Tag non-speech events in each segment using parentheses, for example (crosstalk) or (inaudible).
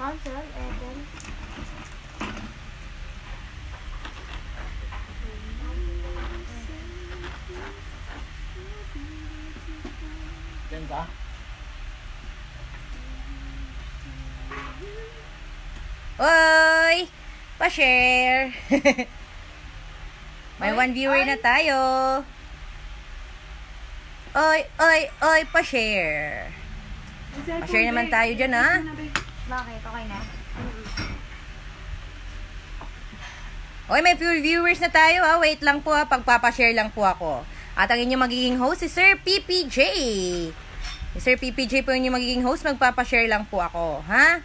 Cancel, Eden. Yan ka? Oy! Pa-share! (laughs) May one viewer na tayo. Oy, oy, oy, pa-share. Pa-share naman tayo dyan, ha? Bakit? Okay na? Oy, may few viewers na tayo, ha? Wait lang po, ha? Pagpapashare lang po ako. At ang inyong magiging host si Sir PPJ. Si Sir PPJ po yung magiging host. Magpapashare lang po ako, ha?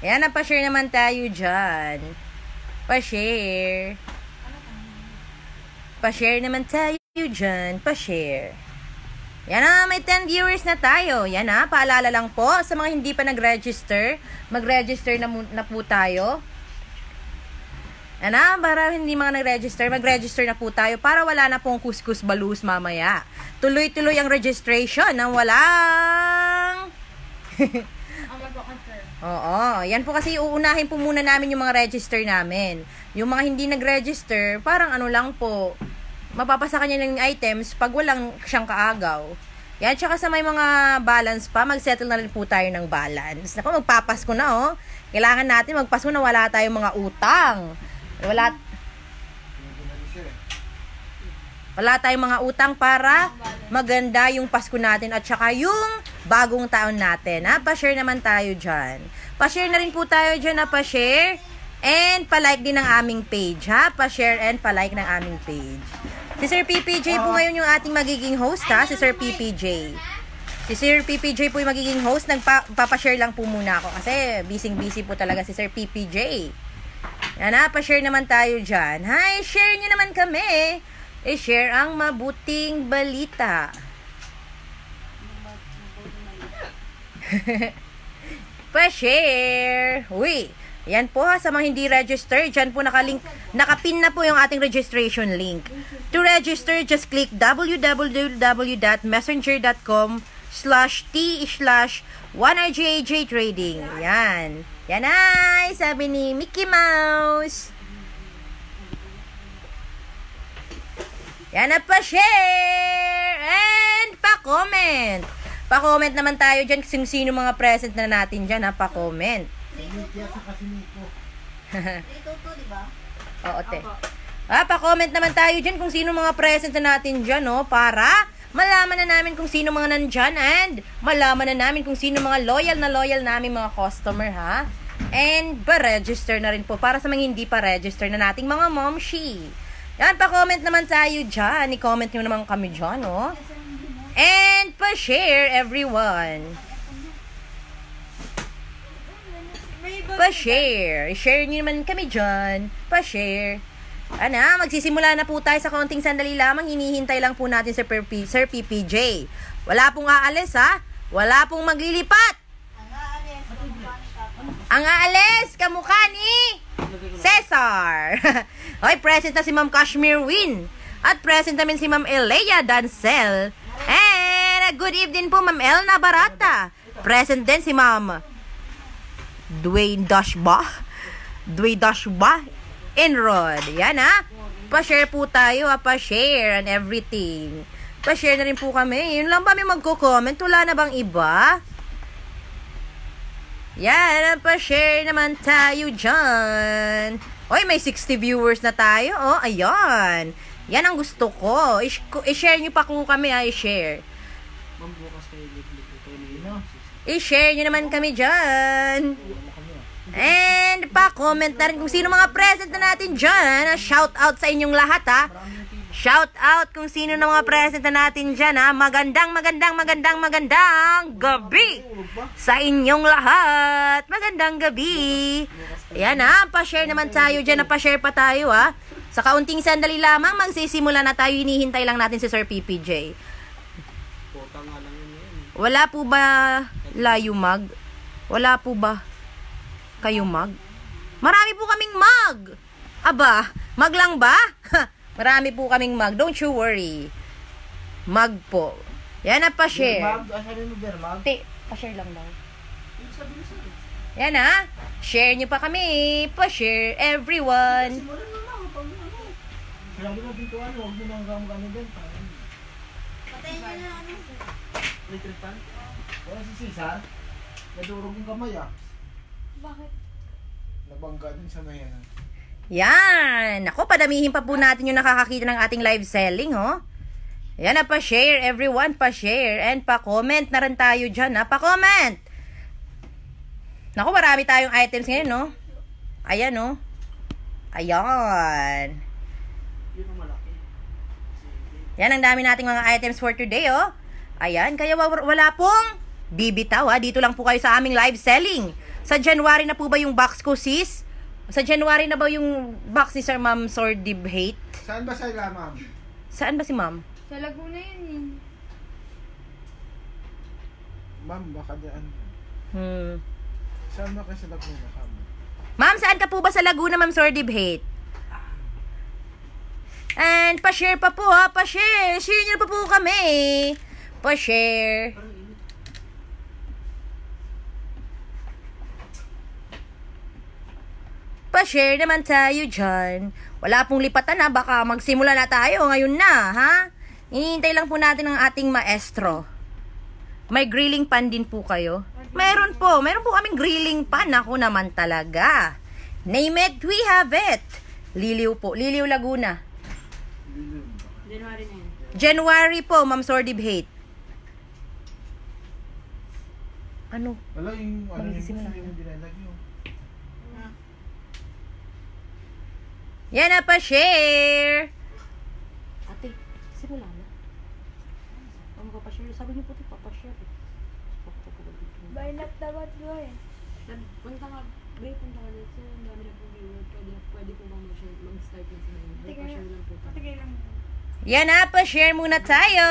Ayan, pa-share naman tayo dyan. Pa-share. Pa-share naman tayo dyan. Pa-share. Yan na, may 10 viewers na tayo. Yan na, paalala lang po sa mga hindi pa nag-register. Mag-register na, na po tayo. Yan na, para hindi mga nag-register, mag-register na po tayo para wala na pong kuskus balus mamaya. Tuloy-tuloy ang registration nang walang... (laughs) Oo, yan po kasi uunahin po muna namin yung mga register namin. Yung mga hindi nag-register, parang ano lang po, mapapasa kanya yung items pag walang siyang kaagaw. Yan, tsaka sa may mga balance pa, mag-settle na rin po tayo ng balance. Naku, magpapasko na oh. Kailangan natin magpasko na wala tayong mga utang. Wala, wala tayong mga utang para maganda yung Pasko natin at saka yung bagong taon natin. Ha? Pa-share naman tayo dyan. Pa-share na rin po tayo dyan na pa-share and pa-like din ng aming page. Ha? Pa-share and pa-like ng aming page. Si Sir PPJ po ngayon yung ating magiging host ha. Si Sir PPJ. Si Sir PPJ po yung magiging host. Nagpapashare lang po muna ako kasi busy-busy po talaga si Sir PPJ. Yan ha, pa-share naman tayo dyan. Hi, share nyo naman kami. I-share ang mabuting balita. (laughs) Pa-share. Uy, yan po ha, sa mga hindi register, dyan po nakalink, nakapin na po yung ating registration link. To register, just click www.messenger.com slash t slash 1RJJ Trading. Yan. Yan ay, sabi ni Mickey Mouse. Yan na pa-share and pa-comment. Pa-comment naman tayo dyan kung sino mga present na natin dyan ha, pa-comment. Ito to, di ba? Oo, te. Ah, pa-comment naman tayo dyan kung sino mga present na natin dyan, no? Para malaman na namin kung sino mga nandyan and malaman na namin kung sino mga loyal na loyal namin mga customer, ha? And pa-register na rin po para sa mga hindi pa register na nating mga momshi. Yan, pa-comment naman tayo dyan. I-comment nyo naman kami dyan, no? And pa-share, everyone. Pa-share. I-share nyo naman kami dyan. Pa-share. Ano, magsisimula na po tayo sa kaunting sandali lamang. Hinihintay lang po natin Sir, P- Sir PPJ. Wala pong aalis, ha? Wala pong maglilipat. Ang aalis, kamukha ni Cesar. (laughs) Hoy, present na si Ma'am Kashmir Win. At present namin si Ma'am Elea Dancel. And good evening po, Ma'am Elna Barata. Present din si Ma'am Dwayne Dashba. Dwayne Dashba. Enrod. Yan ha. Pa-share po tayo ha. Pa-share and everything. Pa-share na rin po kami. Yun lang ba may magko-comment? Wala na bang iba? Yan, pa-share naman tayo dyan. Oy, may 60 viewers na tayo. Oh, ayan. Yan ang gusto ko. I-share nyo pa kung kami, ha. I-share. I-share nyo naman kami dyan. And pa-comment na rin kung sino mga present na natin dyan. Shout out sa inyong lahat, ha. Shout out kung sino na mga present na natin dyan, ha. Magandang, magandang, magandang, magandang gabi sa inyong lahat. Magandang gabi. Ayan, ha. Pa-share naman tayo dyan. Pa-share pa tayo, ha. Sa kaunting sandali lamang, magsisimula na tayo. Hinihintay lang natin si Sir PPJ. Wala po ba layo mag? Wala po ba kayo mag? Marami po kaming mag. Aba, mag lang ba? (laughs) Marami po kaming mag. Don't you worry. Mag po. Yan na pa-share. Mag, asabi mo, Ber, mag. Te, pa-share lang daw. Yan ha. Share nyo pa kami. Pa-share everyone. Simulan mo na kapag ano. Kaya mo na dito ano, huwag mo nang gamang ano din. Parang Patayin niyo na ano. electric fan. Wala si Cesar. Nadurog yung kamay ah. Bakit? Nabangga din sa may ano. Yan. Ako, padamihin pa po natin yung nakakakita ng ating live selling, oh. Yan na, pa-share everyone, pa-share and pa-comment na rin tayo dyan, ha. Pa-comment! Naku, marami tayong items ngayon, no? Ayan, no? Ayan. Yun ang malaki. Yan ang dami nating mga items for today, oh. Ayan, kaya wa- wala pong bibitaw, ha. Dito lang po kayo sa aming live selling. Sa January na po ba yung box ko, sis? Sa January na ba yung box ni Sir Ma'am Sordib Hate? Saan ba sila, ma'am? Saan ba si Ma'am? Sa Laguna yun eh. Ma'am, baka dyan. Hmm. Saan ba kayo sa Laguna, kamo? Ma'am, saan ka po ba sa Laguna, Ma'am Sordib Hate? And pa-share pa po ha, pa-share. Share niyo na pa po kami. Pa-share. Pa-share naman tayo dyan. Wala pong lipatan na, baka magsimula na tayo ngayon na, ha? Hinihintay lang po natin ang ating maestro. May grilling pan din po kayo? Meron po. Meron po kaming grilling pan. Ako naman talaga. Name it, we have it. Liliw po. Liliw Laguna. January na yun. January po, Ma'am Sordib Hate. Ano? Wala yung ano yung Magsisimula yung dinalagyo. Yan na pa, share! Ate, simula na. Ano ka pa share? Sabi niyo po ito, papashare. By not dapat ko eh. Punta ka, Bray, punta ka dito. Ang dami na po viewer. Pwede, pwede po bang mag-share- mag-start na sila? Tingnan pa-share lang po. Patigay lang. Yan na, pa-share muna tayo!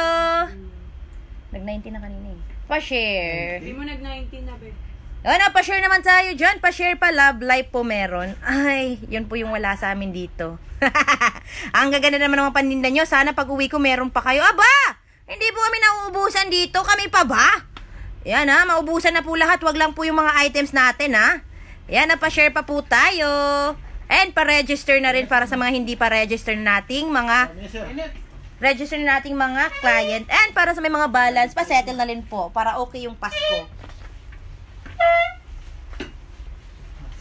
Nag-19 na kanina eh. Pa-share. Hindi mo nag-19 na, Bray. Ano, pa-share naman tayo dyan. Pa-share pa, love life po meron. Ay, yun po yung wala sa amin dito. (laughs) Ang gaganda naman ng paninda nyo. Sana pag uwi ko meron pa kayo. Aba! Hindi po kami nauubusan dito. Kami pa ba? Yan ha, maubusan na po lahat. Wag lang po yung mga items natin ha. Yan na, pa-share pa po tayo. And pa-register na rin para sa mga hindi pa register nating mga register na nating mga client. And para sa may mga balance, pa-settle na rin po para okay yung Pasko.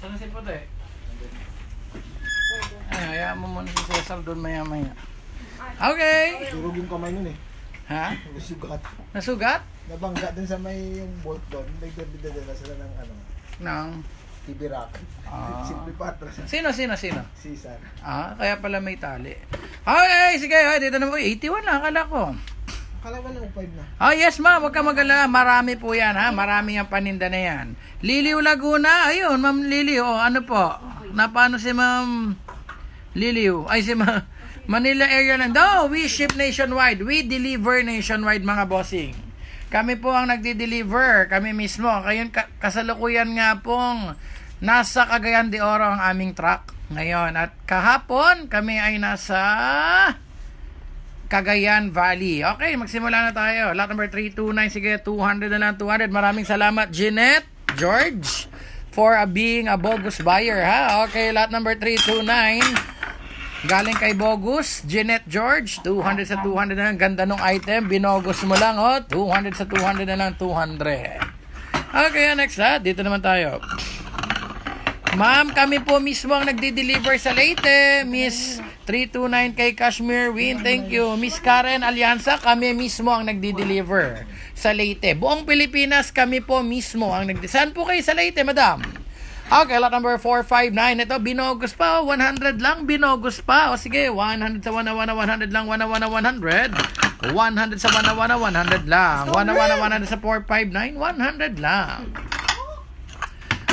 Saan si Puti? Ay, hayaan mo muna si Cesar doon maya-maya. Okay. Durog yung kamay nun eh. Ha? Sugat. Nasugat? Nabangga din sa may yung bolt doon. Nagdadala sila ng ano, Nang... TV rack. Ah. (laughs) Simple patras. Sino, sino, sino? Cesar. Ah, kaya pala may tali. Okay, sige. Dito na po. 81 na, akala ko. Mo na 5 na. Ah, yes ma'am, huwag ka mag-alala. Marami po yan ha. Marami ang paninda na yan. Liliw Laguna. Ayun, ma'am Liliw. Oh, ano po? Napano si ma'am Liliw? Ay, si ma'am (laughs) Manila area lang. No, we ship nationwide. We deliver nationwide mga bossing. Kami po ang nagdi-deliver. Kami mismo. Kayon, ka- kasalukuyan nga pong nasa Cagayan de Oro ang aming truck ngayon. At kahapon, kami ay nasa Cagayan Valley. Okay, magsimula na tayo. Lot number 329. Sige, 200 na lang, 200. Maraming salamat, Jeanette, George, for uh, being a bogus buyer, ha? Okay, lot number 329. Galing kay Bogus, Jeanette George, 200 sa 200 na lang. Ganda nung item, binogos mo lang, oh. 200 sa 200 na lang, 200. Okay, next ha. Dito naman tayo. Ma'am, kami po mismo ang nagdi-deliver sa Leyte. Miss 329 kay Kashmir Win, thank you. Miss Karen Alianza, kami mismo ang nagdi-deliver sa Leyte. Buong Pilipinas, kami po mismo ang nagdi Saan po kayo sa Leyte, madam? Okay, lot number 459. Ito, binogos pa. oh. 100 lang, binogos pa. O sige, 100 sa 1 100 lang, 1 1 100. 100 sa 1 1 100 lang. 1 1 100 sa 459, 100 lang.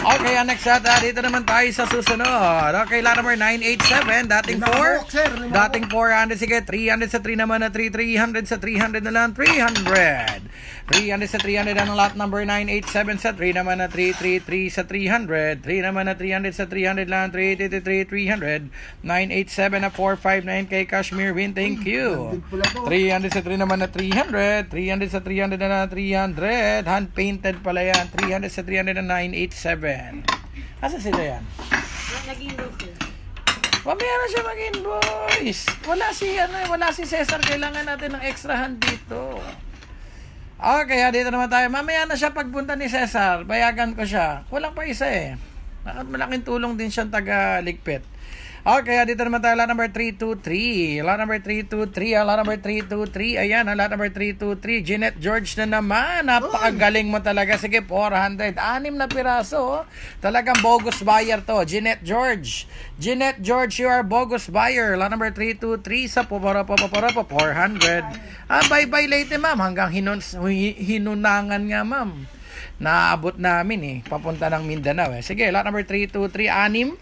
Okay, ang next at dito naman tayo sa susunod. Okay, lot number 987, dating 4. Dating 400, sige, 300 sa 3 naman na 3, 300 sa 300 na lang, 300. 300 sa 300 ang lot number 987 sa 3 naman na 333 sa 300. 3 naman na 300 sa 300 lang, 333, 300. 987 na 459 kay Kashmir Win, thank you. 300 sa 3 naman na 300. 300 sa 300 na na 300. Hand painted pala yan. 300 sa 300 na 987. 7. Asa sila yan? Naging roster. Mamaya na siya mag-invoice. Wala si, ano, eh, wala si Cesar. Kailangan natin ng extra hand dito. Okay, ah, dito naman tayo. Mamaya na siya pagpunta ni Cesar. Bayagan ko siya. Walang pa isa eh. Malaking tulong din siyang taga-ligpit. Okay, dito naman tayo. Lot number 323. Lot number 323. ah, Lot number 323. Ayan, ah, lot number 323. Jeanette George na naman. Napakagaling mo talaga. Sige, 400. Anim na piraso. oh. Talagang bogus buyer to. Jeanette George. Jeanette George, you are bogus buyer. Lot number 323 sa poporo poporo po 400. Ah, bye-bye late, ma'am. Hanggang hinun hi- hinunangan nga, ma'am. Naabot namin eh. Papunta ng Mindanao eh. Sige, lot number 323. Anim.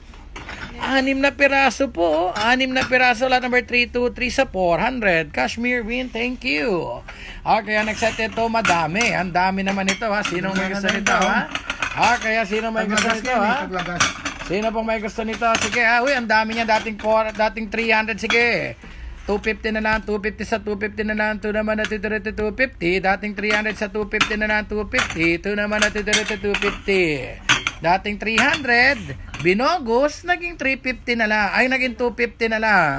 Anim na piraso po. oh. Anim na piraso. Lot number 323 sa 400. Kashmir win. Thank you. Okay, ang nagset ito, madami. Ang dami naman ito ha. Sinong may gusto nito ha? Ah, kaya sino may gusto nito ha? Sino pong may gusto nito? Sige, ah, uy, ang dami niya dating 4, dating 300, sige. 250 na lang, 250 sa 250 na lang, 2 naman natitira 250, dating 300 sa 250 na lang, 250, 2 naman natitira 250. Dating 300, binogos, naging 350 na lang. Ay, naging 250 na lang.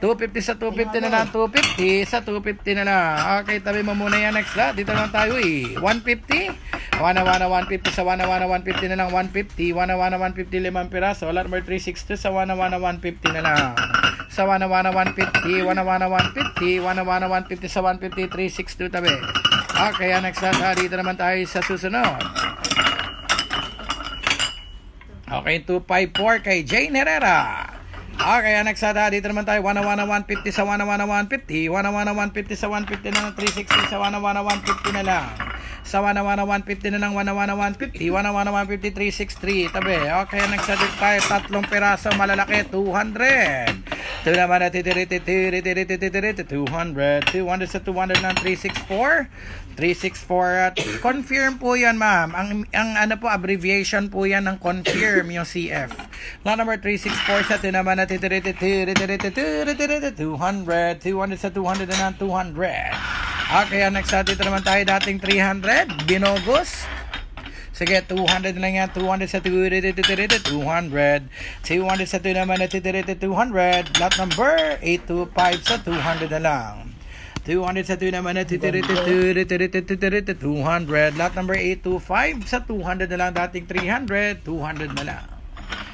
250 sa 250 na lang, 250 sa 250 na lang. Okay, tabi mo muna yan next lot. Dito lang tayo eh. 150. Wana wana 150 sa wana wana 150 na lang 150 wana wana 150 limang piraso lot number 362 sa wana wana 150 na lang sa wana wana 150 wana wana 150 wana wana 150 sa 150 362 tabi okay next na dito naman tayo sa susunod Okay, 254 kay Jane Herrera. Okay, next na dito naman tayo. 101 150 sa 101 150. 101 150 sa 150 na lang. 360 sa 101 150 na lang. Sa 101 150 na lang. 101 150. 101 150 363. Tabi. Okay, na dito tayo. Tatlong piraso malalaki. 200. Ito naman na titiriti 200. 200 sa 200 ng 364. 364 at (coughs) confirm po yan ma'am ang, ang ano po abbreviation po yan ng confirm yung CF lot number 364 sa ito naman na 200 200 sa 200 na ng 200 okay next dito naman tayo dating 300 binogos Sige, 200 na lang yan. 200 sa 200. 200. 200 sa 2 naman na 200. Lot number 825 sa 200 na lang. 200 sa 2 naman na 200. Lot number 825 sa 200 na lang. Dating 300. 200 na lang.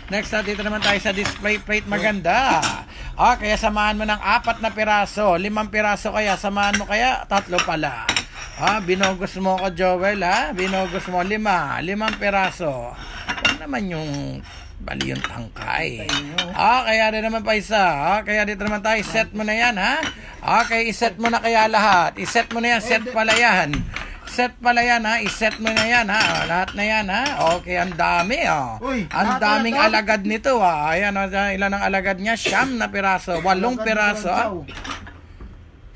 Next na dito naman tayo sa display plate maganda. Ah, kaya samahan mo ng apat na piraso, limang piraso kaya, samahan mo kaya tatlo pala. Ah, binogos mo ko Joel ha, binogos mo lima, limang piraso. Huwag naman yung bali yung tangkay. Ah, kaya rin naman pa isa. Ah, kaya dito naman tayo, set mo na yan ha. Okay, iset mo na kaya lahat. Iset mo na yan, set pala yan. Set pala yan ha, iset mo na yan ha. Lahat na yan ha. Okay, ang dami oh. Uy, Ang daming na alagad nito ah. Ayan, oh, ilan ang alagad niya? Siyam na piraso, walong piraso. ah.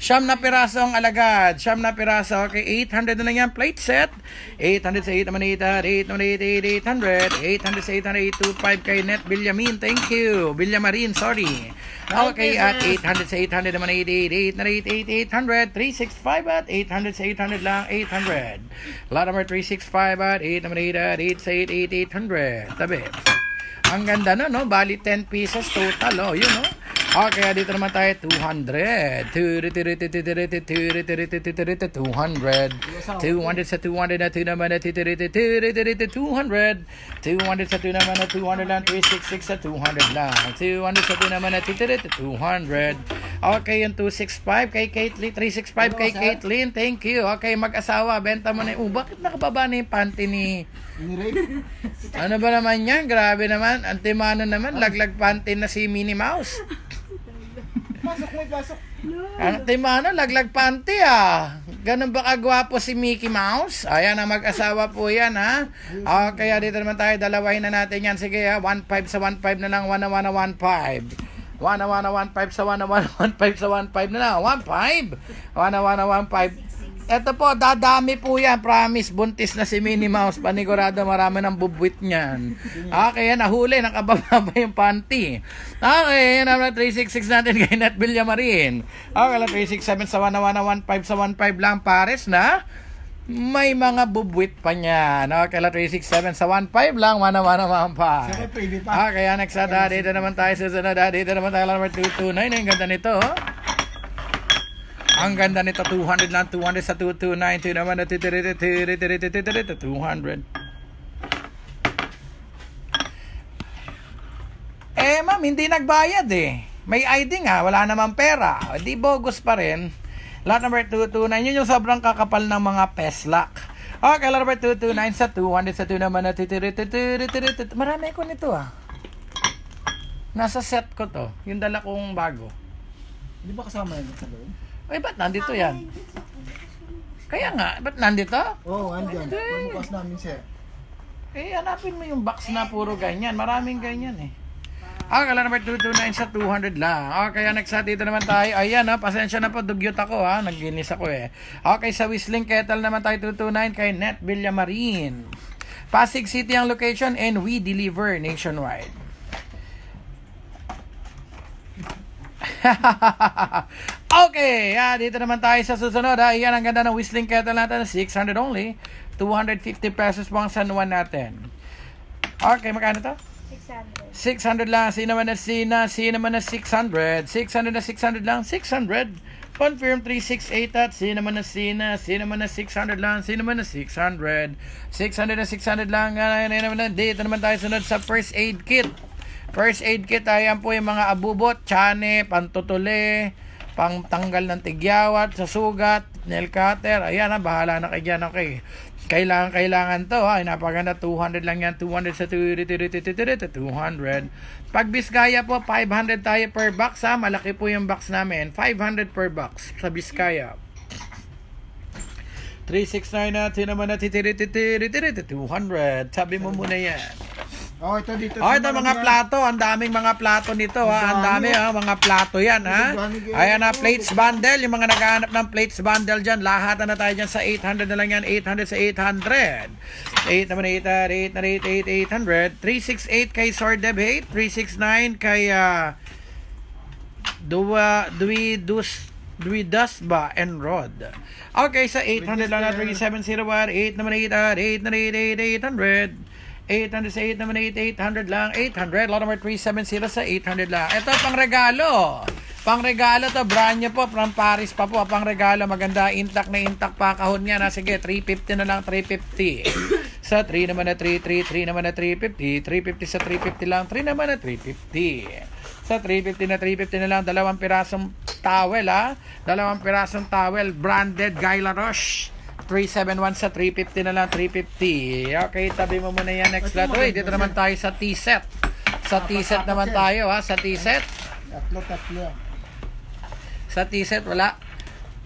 Siyam na piraso ang alagad. Siyam na piraso. Okay, 800 na lang yan. Plate set. 800 sa 8 naman 800. 8 naman 8, 800. 800 sa 800. 825 kay Net Villamin. Thank you. Villamarin, sorry. Okay, at 800 sa 800 naman 888 na 888 800 365 at 800 sa 800 lang 800 lot number 365 at 8 naman 8 at 8 sa 888 800 tabi ang ganda no, no? Bali 10 pieces total, oh. Yun, no? Okay, dito naman tayo 200. 200. 200 sa 200 na 2 naman na 200. 200 sa 2 naman na 200 lang. 366 sa 200 lang. 200 sa 2 naman na 200. Okay, yung 265 kay Caitlyn. 365 kay Caitlyn. Thank you. Okay, mag-asawa. Benta mo na. Oh, bakit nakababa na yung panty ni... Ano ba naman yan? Grabe naman. Antimano naman. Laglag panty na si Minnie Mouse. Pasok mo, pasok. Antimano, laglag panty ah. Ganun ba kagwapo si Mickey Mouse? Ayan ang mag-asawa po yan ha. Ah, kaya dito naman tayo, dalawahin na natin yan. Sige ha, 1.5 sa 1.5 na lang, 1 na 1 na 1.5. 1 na 1 na 1.5 sa 1 na 1 na 1.5 sa 1.5 na lang. 1.5. 1 na 1 na 1.5. Eto po, dadami po yan. Promise, buntis na si Minnie Mouse. Panigurado marami ng bubwit niyan. Okay, yan, nahuli. Nakababa pa (laughs) yung panty. Okay, yan naman 366 natin kay Nat Villamarin. Okay, lang 367 sa 1 na 1 na 1.5 sa 1.5 lang. Pares na. May mga bubwit pa niya. No? Kala 367 sa 15 lang. Wana, wana, wana pa. Siyempre, pwede pa. Ah, kaya next na dito naman tayo sa sunod. ah, Dito naman tayo number 229. Ang ganda nito. oh. Ang ganda nito. 200 lang. 200 sa 229. 2 naman na 200. Eh, ma'am, hindi nagbayad eh. May ID nga, wala namang pera. Di bogus pa rin. Lot number 229, yun yung sobrang kakapal ng mga peslak. Okay, lot number 229 sa 200 sa 2 naman. Marami ko nito ah. Nasa set ko to. Yung dala kong bago. Di ba kasama yan sa loob? Ay, ba't nandito yan? Kaya nga, ba't nandito? Oo, oh, andyan. Pagbukas namin, sir. Eh, hanapin mo yung box na puro ganyan. Maraming ganyan eh. Ah, kala number 229 sa 200 lang. Okay, next sa dito naman tayo. Ayan ha, pasensya na po, dugyot ako ha. Naginis ako eh. Okay, sa Whistling Kettle naman tayo 229 kay Net Villamarine. Pasig City ang location and we deliver nationwide. (laughs) okay, ah, dito naman tayo sa susunod. Ah. Yan ang ganda ng Whistling Kettle natin. 600 only. 250 pesos po ang San Juan natin. Okay, magkano to? 600. 600 lang. Sino man na sina? Sino man na 600? 600 na 600 lang. 600. Confirm 368 at sino man na sina? Sino man na 600 lang? Sino man na 600? 600 na 600 lang. Na. Dito naman tayo sunod sa first aid kit. First aid kit, ayan po yung mga abubot, tsane, pantutuli, pangtanggal ng tigyawat sa sugat, nail cutter. Ayan na, bahala na kayo dyan. Okay. Kailangan, kailangan to. Ha? Ay, napaganda. 200 lang yan. 200 sa 200. Pag Biskaya po, 500 tayo per box. Ha? Malaki po yung box namin. 500 per box sa Biskaya. 369 natin naman na 200. Sabi mo muna yan. Oh, ito dito. Oh, ito mga plato. Ang daming mga plato nito, ha. Ang dami, ha. Mga plato yan, ha. Ayan na, plates bundle. Yung mga naghahanap ng plates bundle dyan, lahat na tayo dyan sa 800 na lang yan. 800 sa 800. 8 naman, 8, 8 na 8, 8, 800. 368 kay Sordeb Hate. 369 kay, uh, Dua, Dwi, Dus, Dwi Dasba and Rod. Okay, sa 800 lang na 3701. 8 naman, 8, 8 na 8, 8, 800. 800 sa 8 naman 8, 800 lang. 800. Lot number 370 sa 800 lang. Ito, pang regalo. Pang regalo to, brand new po, from Paris pa po. Pang regalo, maganda, intact na intact pa kahon niya. Na, sige, 350 na lang, 350. (coughs) sa 3 naman na 3, 3, 3 naman na 350. 350 sa 350 lang, 3 naman na 350. Sa 350 na 350 na lang, dalawang pirasong towel ha. Dalawang pirasong towel, branded Guy Laroche. 371 sa 350 na lang, 350. Okay, tabi mo muna yan next lot. Uy, dito naman tayo sa T-set. Sa T-set naman tayo ha, sa T-set. Tatlo, tatlo. Sa T-set, wala.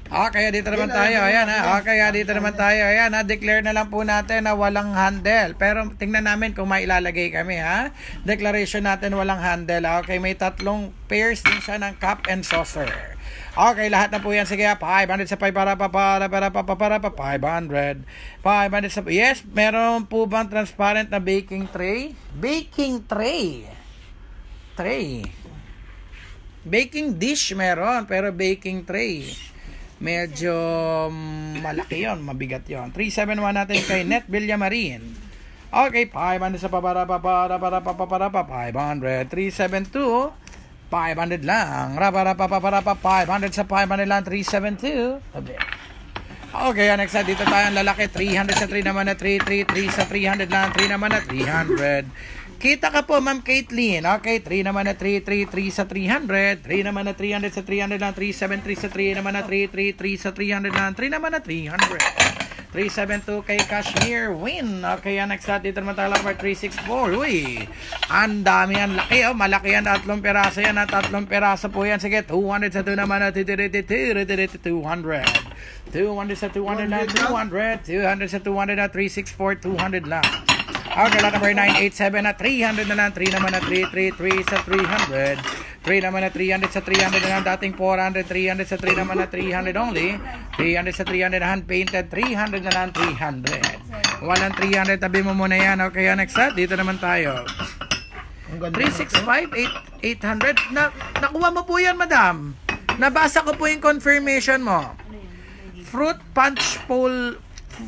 Okay, dito naman tayo. Ayan ha. Okay, dito naman tayo. Ayan ha. Declare na lang po natin na walang handle. Pero tingnan namin kung may ilalagay kami ha. Declaration natin walang handle. Okay, may tatlong pairs din siya ng cup and saucer. Okay, lahat na po yan. Sige, 500 sa 5 para pa para para pa para pa 500. 500 sa Yes, meron po bang transparent na baking tray? Baking tray. Tray. Baking dish meron, pero baking tray. Medyo mm, malaki yon, mabigat yon. 371 natin kay Net Villamarin. Okay, 500 sa para pa para para pa para pa 500. 372 500 lang. Rapa rapa pa para pa 500 sa 500 lang 372. Tabi. Okay, next na dito tayo ang lalaki 300 sa 3 naman na 3 3 3 sa 300 lang 3 naman na 300. Kita ka po, Ma'am Caitlin. Okay, 3 naman na 3, 3, 3 sa 300. 3 naman na 300 sa 300 lang. 3, 7, 3 sa 3 naman na 3, 3, 3 sa 300 lang. 3 naman na 300. 372 kay Kashmir Win. Okay, yan. Next natin dito naman tayo number 364. Uy, ang dami yan. Laki, oh. Malaki yan. Tatlong peraso yan. At tatlong peraso po yan. Sige, 200 sa 2 naman na 200. 200 sa 200 lang. 200. 200 sa 200 na 364. 200 lang. Okay, lot number 987 na 300 na lang. 3 naman na 333 sa 300. 3 naman na 300 sa 300 na lang. Dating 400. 300 sa 3 naman na 300 only. 300 sa 300 na hand painted. 300 na lang 300. Walang 300. Tabi mo muna yan. Okay, next set. Dito naman tayo. Ang ganda. 365, 800. Na, nakuha mo po yan, madam. Nabasa ko po yung confirmation mo. Fruit punch bowl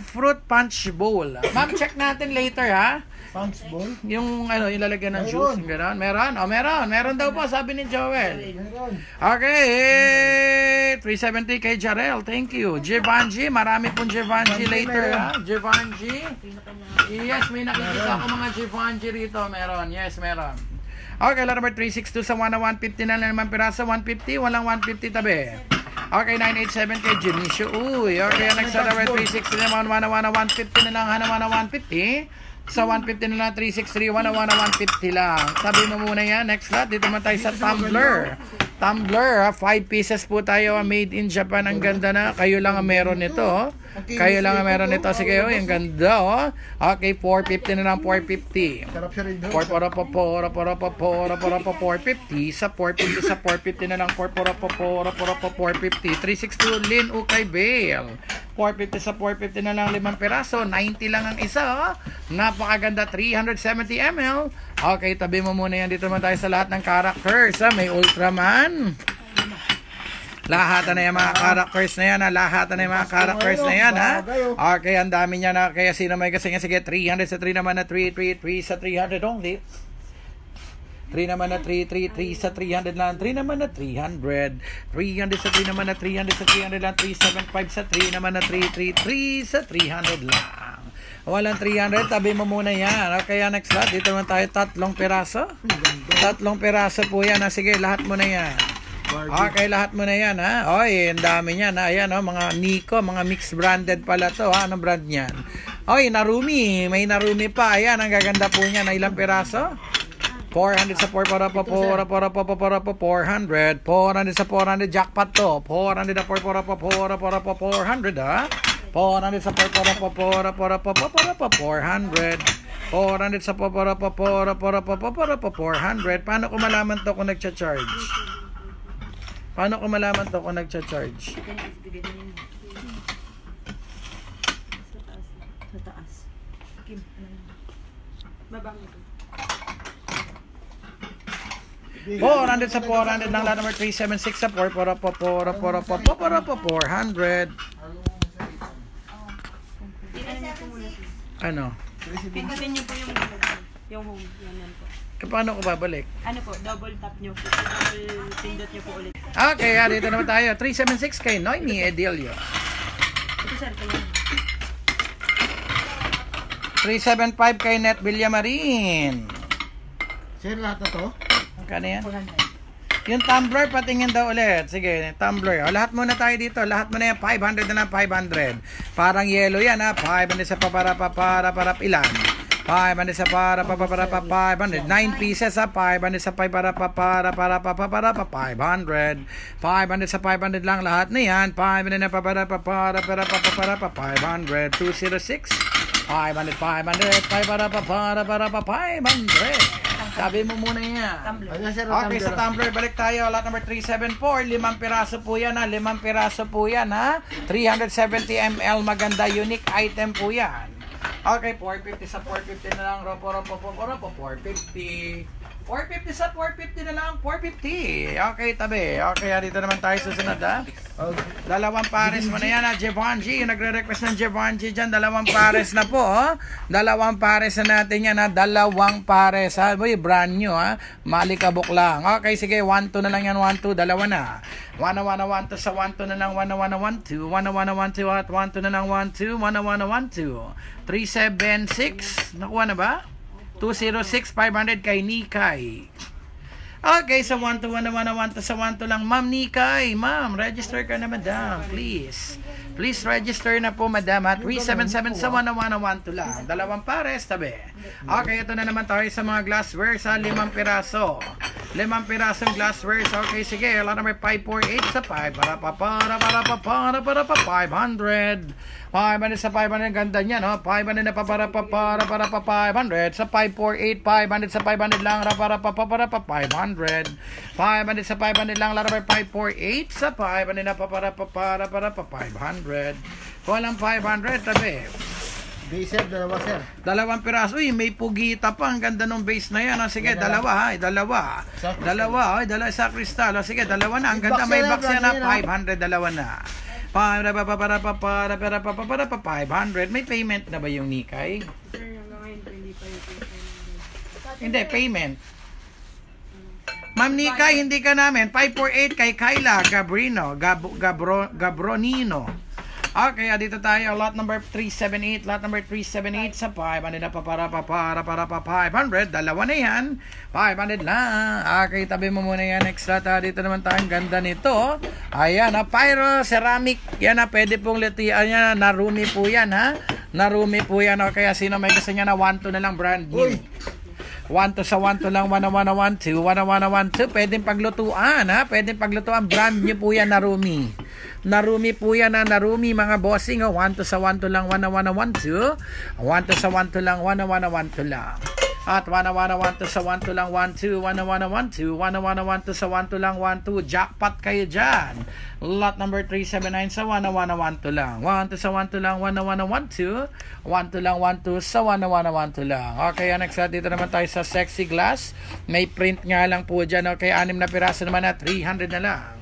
fruit punch bowl. Ma'am, check natin later ha. Punch ball. Yung ano, ilalagay ng Meron. juice. Meron? Meron? Oh, meron. Meron daw po, sabi ni Joel. Meron. Okay, eh, 370 kay Jarel. Thank you. Giovanji, marami pong Giovanji later ha. Giovanji. Yes, may nakikita ako mga Giovanji rito. Meron. Yes, meron. Okay, lot number 362 sa 1 na 150 na naman piraso. 150, walang 150 tabi. Okay, 987 kay Junicio. Uy, okay, next sa number 360 naman, 1 na 1 na 150 na lang, hana 1 na 150. Sa 150 na lang, 363, 1 na 1 na 150 lang. Tabi mo muna yan. Next lot, dito naman tayo sa. Tumblr, ha, 5 pieces po tayo, ah, made in Japan. Ang ganda na. Kayo lang ang meron nito, oh. Kayo lang ang meron nito. Sige, oh, ang ganda, oh. Okay, 450 na lang, 450. Sarap siya rin doon. 4 para pa 4 para pa 4 para pa 450 sa 450 sa 450 na lang 4 para pa 4 para pa 450 362 Lin Ukay Bale 450 sa 450 na lang 5 peraso 90 lang ang isa oh. napakaganda 370 ml okay tabi mo muna yan dito naman tayo sa lahat ng characters ha? may Ultraman lahat na yung mga characters na yan, ha? lahat na yung mga characters na yan, ha? Okay, ang dami niya na, kaya sino may kasi nga, sige, 300 sa 3 naman na 3, 3, 3 sa 300 only. 3 naman na 3, 3, 3 sa 300 lang, 3 naman na 300. 300 sa 3 naman na 300 sa 300 lang, 375 sa 3 naman na 3, 3, 3 sa 300 lang. Walang 300, tabi mo muna yan. Okay, next lot, dito naman tayo, tatlong piraso. Tatlong piraso po yan, ha? Sige, lahat mo na yan. Okay, lahat mo na yan, ha? Oy, ang dami niyan, ha? Ayan, oh, mga Nico, mga mixed branded pala to, ha? Anong brand niyan? Oy, Narumi. May Narumi pa. Ayan, ang gaganda po niya. Na ilang piraso? 400 sa 4 para pa 4 para pa para pa 400 400 sa 400 jackpot to 400 na 4 para pa 4 para pa 400 ha 400 sa 4 para pa 4 para pa para pa 400 400 sa 4 para pa 4 para pa para pa 400 paano ko malaman to kung nagcha-charge Paano ko malaman to kung nagcha-charge? Sa taas. Kim, ano yun? Baba mo ito. 400 sa 400 lang lahat number 376 sa 4 para pa 4 para pa para pa 400 ano Pindutin niyo po yung yung home. Yan yan po. e paano ko babalik Ano po, double tap niyo po. Double pindot niyo po ulit. okay ah, dito naman tayo 376 kay Noemi Edelio Ito sir, kaya 375 kay Net Villamarin Sir, lahat na to? Kano yan? Yung tumbler, patingin daw ulit. Sige, tumbler. O, lahat muna tayo dito. Lahat muna yan. 500 na lang, 500. Parang yellow yan, ha? 500 sa papara papara para ilan? 500 sa para para para para 500 9 pieces sa 500 sa para para para para para para 500 500 sa 500 lang lahat na yan 500 na para para para para para para 500 206 500 500 para para para para 500 sabi mo muna yan sir. Okay, sa tumbler, balik tayo. Lot number 374. Limang piraso po yan, ha? Limang piraso po yan, ha? 370 ml. Maganda, unique item po yan. Okay, 450 sa 450 na lang. Ropo, ropo, ropo, ropo, 450. 450 sa 450 na lang. 450. Okay, tabi. Okay, ah, dito naman tayo susunod, ha? Oh, Dalawang pares mo na yan, ha? Givenchy. Yung nagre-request ng Givenchy dyan, dalawang pares na po, ha? Dalawang pares na natin yan, ha? Dalawang pares, ha? Boy, brand new, ha? Malikabok lang. Okay, sige, 1-2 na lang yan, 1-2, dalawa na. 1 na 1 na 1 2 sa 1 2 na lang 1 na 1 na 1 2 1 na 1 na 1 2 at 1 2 na lang 1 2 1 na 1 na 1 2 376 nakuha na ba? 206 500 kay Nikay Okay, sa 1 to 1 na 1 na 1 to sa 1 to lang. Ma'am Nikay, ma'am, register ka na madam, please. Please register na po madam at 377 sa 1 na 1 na 1 to lang. Dalawang pares, tabi. Okay, ito na naman tayo sa mga glassware sa limang piraso. Limang pirasong glassware. Okay, sige. Lot number 548 sa 5. Para pa para para pa para para pa 500. 500 sa 500. Ganda niya, no? 500 na pa para pa para para pa 500. Sa 548, 500 sa 500 lang. Para para pa para pa 500. 500 sa 500 lang. Lot number 548 sa 500 na pa para pa para para pa 500. 500. Walang 500, tabi. Base sir, dalawa sir. Dalawang piraso. Uy, may pugita pa. Ang ganda ng base na yan. Ah, sige, dalawa ha. Dalawa. Dalawa. Ay, dalawa sa kristal. Ah, sige, dalawa na. Ang ganda. May box yan na. Ah. 500, ah. dalawa na. Para pa para pa para para pa para 500. May payment na ba yung Nikay? Sir, hanggang hindi pa yung payment. Hindi, payment. Ma'am Nikay, hindi ka namin. 548 kay Kyla Gabrino. Gab Gabro Gabronino. Okay, ah, dito tayo. Lot number 378. Lot number 378 sa 5. Ano na pa para pa para para pa 500. Dalawa na yan. 500 lang. Okay, tabi mo muna yan. Next lot. ah, Dito naman tayo. Ang ganda nito. Ayan, ah, pyro ceramic. Yan na, pwede pong litian yan. Narumi po yan, ha? Narumi po yan. O, kaya sino may gusto niya na 1 to na lang brand new. 1 to sa 1 to lang 1 na 1 na 1 2 1 na 1 na 1 2 pwedeng paglutuan ha pwedeng paglutuan brand nyo po yan Narumi Narumi po yan na Narumi mga bossing oh. 1 to sa 1 to lang 1 na 1 na 1 2 1 to sa 1 to lang 1 na 1 na 1 to lang. At 1 na 1 na 1 to sa 1 to lang 1 2 1 na 1 na 1 2 1 na 1 na 1 to sa 1 to lang 1 2 jackpot kayo dyan. Lot number 379 sa 1 na 1 na 1 to lang. 1 to sa 1 to lang 1 na 1 na 1 2 1 to lang 1 to sa 1 na 1 na 1 to lang. Okay next ah, dito naman tayo sa sexy glass. May print nga lang po dyan okay? Anim na piraso naman na 300 na lang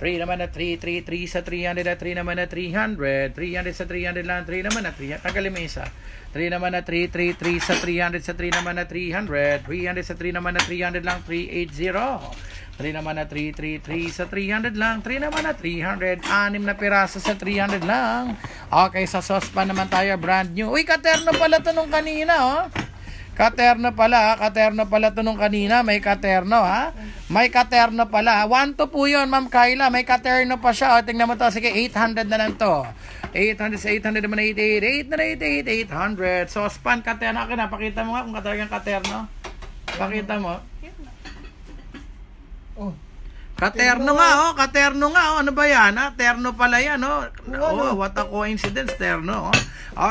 3 naman na 3, 3, 3 sa 300 na 3 naman na 300 300 sa 300 lang 3 naman na 3 tanggalin mo isa. 3 naman na 3, 3, 3 sa 300 sa 3 naman na 300 300 sa 3 naman na 300 lang 380 3 naman na 3, 3, 3 sa 300 lang 3 naman na 300 6 na piraso sa 300 lang. Okay sa saucepan naman tayo brand new. Uy katerno pala to nung kanina oh Katerno pala, ha? katerno pala to nung kanina, may katerno ha. May katerno pala. 1 to po yun, Ma'am Kyla. May katerno pa siya. O, tingnan mo to. Sige, 800 na lang to. 800 sa 800 naman 88. 8 na 88, 800. So, span katerno. Akin na, pakita mo nga kung talagang katerno. Pakita mo. Oh. Katerno nga, oh. Katerno nga, oh. Ano ba yan, ha? Terno pala yan, oh. Oh, what a coincidence, terno, oh.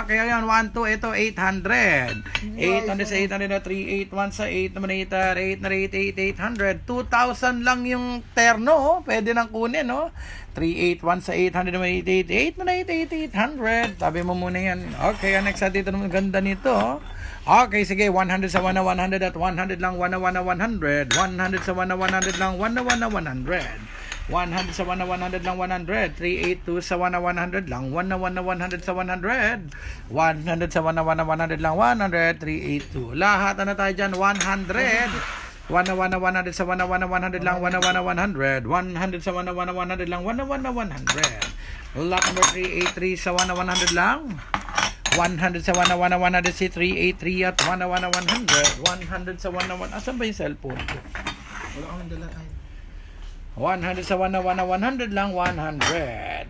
Okay, ayan. 1, 2, ito, 800. 800 sa 800 na 381 sa 8 naman 8, 8 na 8, 8, 800. 2,000 lang yung terno, oh. Pwede nang kunin, oh. 381 sa 800 naman 8, 8, 8 na 8, 8, 800. Tabi mo muna yan. Okay, next dito naman ganda nito, oh. Okay, sige, 100 sa 1 na 100 at 100 lang 1 na 1 na 100. 100 sa 1 na 100 lang 1 na 1 na 100. 100 sa 1 na 100 lang 100. 382 sa 1 na 100 lang 1 na 1 na 100 sa 100. 100 sa 1 na 1 na 100 lang 100. 382. Lahat na tayo dyan 100. 1 na 1 na 100 sa 1 na 1 na 100 lang 1 na 1 na 100. 100 sa 1 na 1 na 100 lang 1 na 1 na 100. Lot number 383 sa 1 na 100 lang. 100 sa 1 na 1 na 100 si 383 at 1 na 1 na 100. 100 sa 1 na 1. Asan ba yung cellphone ko? Wala kang dala. Ay. 100 sa 1 na 1 na 100 lang 100.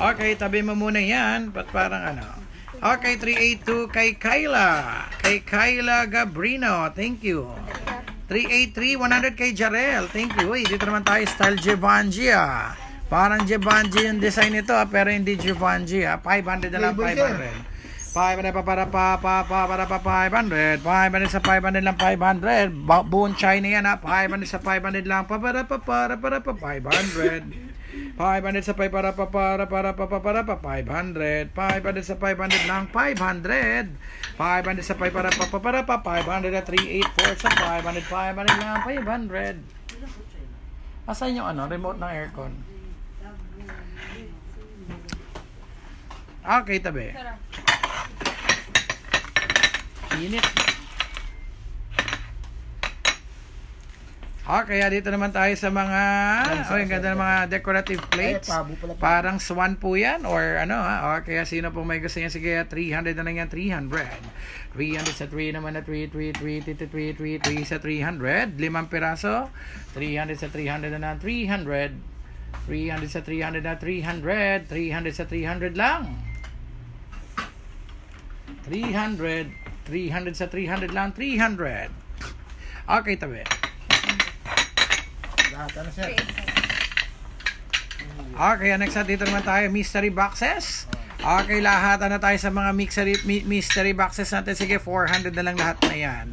Okay, tabi mo muna yan. Ba't parang ano? Okay, 382 kay Kyla. Kay Kyla Gabrino. Thank you. 383, 100 kay Jarel. Thank you. Uy, dito naman tayo style Givenchy ah. Parang Givenchy yung design nito ah, pero hindi Givenchy ah. 500 na lang, Label, sir. 500. 500 pa para pa pa pa para pa 500 500 sa 500 lang 500 Ba- buong China yan ha 500 sa 500 lang pa para pa para para pa 500 500 sa 5 para pa para para pa pa para pa 500 500 sa 500 lang 500 500 sa 5 para pa pa para pa 500 at 384 sa 500 500 lang 500 Asan yung ano remote ng aircon Okay tabi Init. Okay, ah, dito naman tayo sa mga oh, ang ganda ng mga decorative plates. Parang swan po yan or ano ha. Okay, sino po may gusto niya sige 300 na lang yan 300. 300 sa 3 naman na 3 3 3 3 3 3 3 sa 300. Limang piraso. 300 sa 300 na lang 300. 300 sa 300 na 300. 300 sa 300 lang. 300. 300 sa 300 lang, 300. Okay, tabi. Lahat ano sir? Okay, next na dito naman tayo, mystery boxes. Okay, lahat na tayo sa mga mystery, mi- mystery boxes natin. Sige, 400 na lang lahat na yan.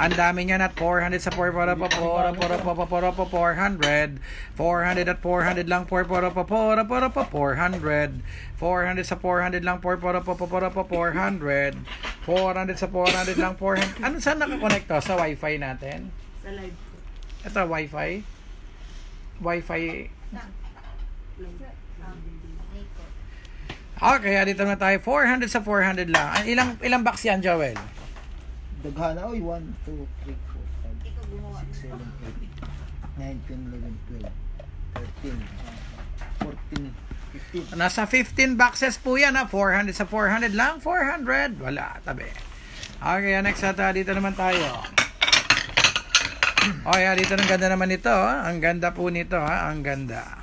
Ang dami niyan at 400 sa 4 para pa 4 para pa para pa 400. 400 at 400 lang 4 para pa para para pa 400. 400 sa 400 lang 4 para pa para pa 400. 400 sa 400 lang 400. Ano saan nakakonect to? Sa wifi natin? Sa live po. Ito, wifi? wifi. Okay, ah, dito na tayo. 400 sa 400 lang. Ah, Ilang ilang box yan, Joel? Daghana, oy, 1, 2, 3, 4, 5, 6, 7, 8, 9, 10, 11, 12, 13, ah, 14, 15. Nasa 15 boxes po yan ha. 400 sa 400 lang. 400. Wala. Tabi. Okay, next ata. Dito naman tayo. Okay, dito ang ganda naman ito. ah. Ang ganda po nito ha. Ang ganda.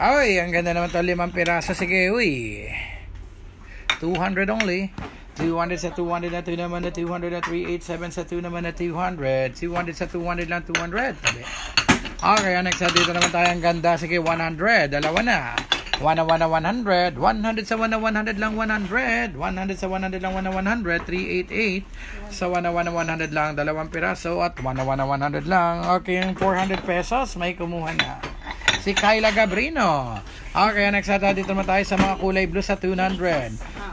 Ay, ang ganda naman to. Limang piraso. Sige, uy. 200 only. 200 sa 200 na 2 naman na 200 na 387 sa 2 naman na 200. 200 sa 200 lang 200. Tabi. Okay, next dito naman tayo ang ganda. Sige, 100. Dalawa na. 1 na 1 na 100. 100 sa 1 na 100 lang 100. 100 sa 100 lang 1 na 100. 388. Sa 1 na 1 na 100 lang dalawang piraso. At 1 na 1 na 100 lang. Okay, yung 400 pesos may kumuha na. Si Kyla Gabrino. Okay, next ata dito naman tayo sa mga kulay blue sa 200.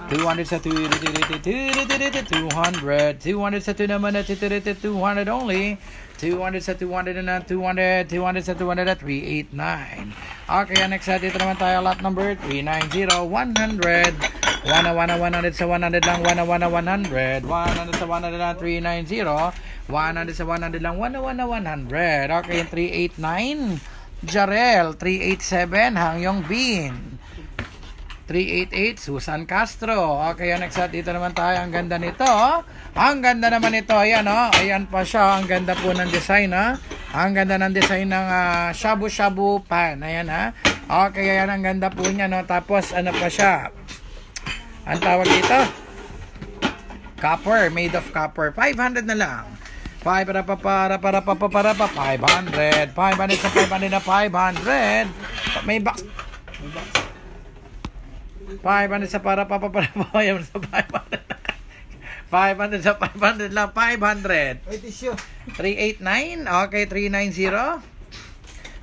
200 sa 200. 200. 200 sa 2 naman na 200 only. 200 sa 200 na 200. 200 sa 200 at 389. Okay, next ata dito naman tayo lot number 390. 100. 1 na 1 na 100 sa 100 lang. 1 na 1 na 100. 100 sa 100 lang 390. 100 sa 100 lang. 1 na 1 na 100. Okay, 389. Jarel, 387, Hangyong Bean. 388, Susan Castro. Okay, next at dito naman tayo. Ang ganda nito. Ang ganda naman ito. Ayan, oh. Ayan pa siya. Ang ganda po ng design, ha. Ang ganda ng design ng ah, shabu-shabu pan. Ayan, ha. Okay, ayan. Ang ganda po niya, no. Tapos, ano pa siya? Ang tawag dito? Copper. Made of copper. 500 na lang. 5 para pa para para pa pa para pa 500 500 sa 500 na 500 may box 500 sa para pa pa para pa 500 sa 500 500 sa 500 lang 500 Oy, tissue. 389 okay 390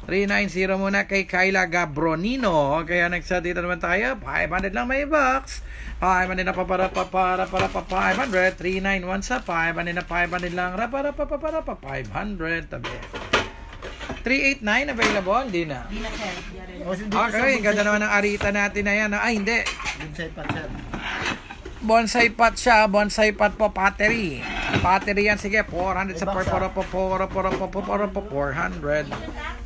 390 muna kay Kyla Gabronino. Okay, next dito naman tayo. 500 lang may box. 500 na pa para pa para para pa 500. 391 sa 500 na 500 lang. Ra para pa para para pa 500. Tabi. 389 available? Hindi na. O, si dito Okay, sa ganda naman ng arita natin na yan. Ay, hindi. Bonsai pa, sir. Bonsai pot siya. Bonsai pot po, battery. Battery yan. Sige, 400 sa 4 para po, 4 para po, 4 para po, 400.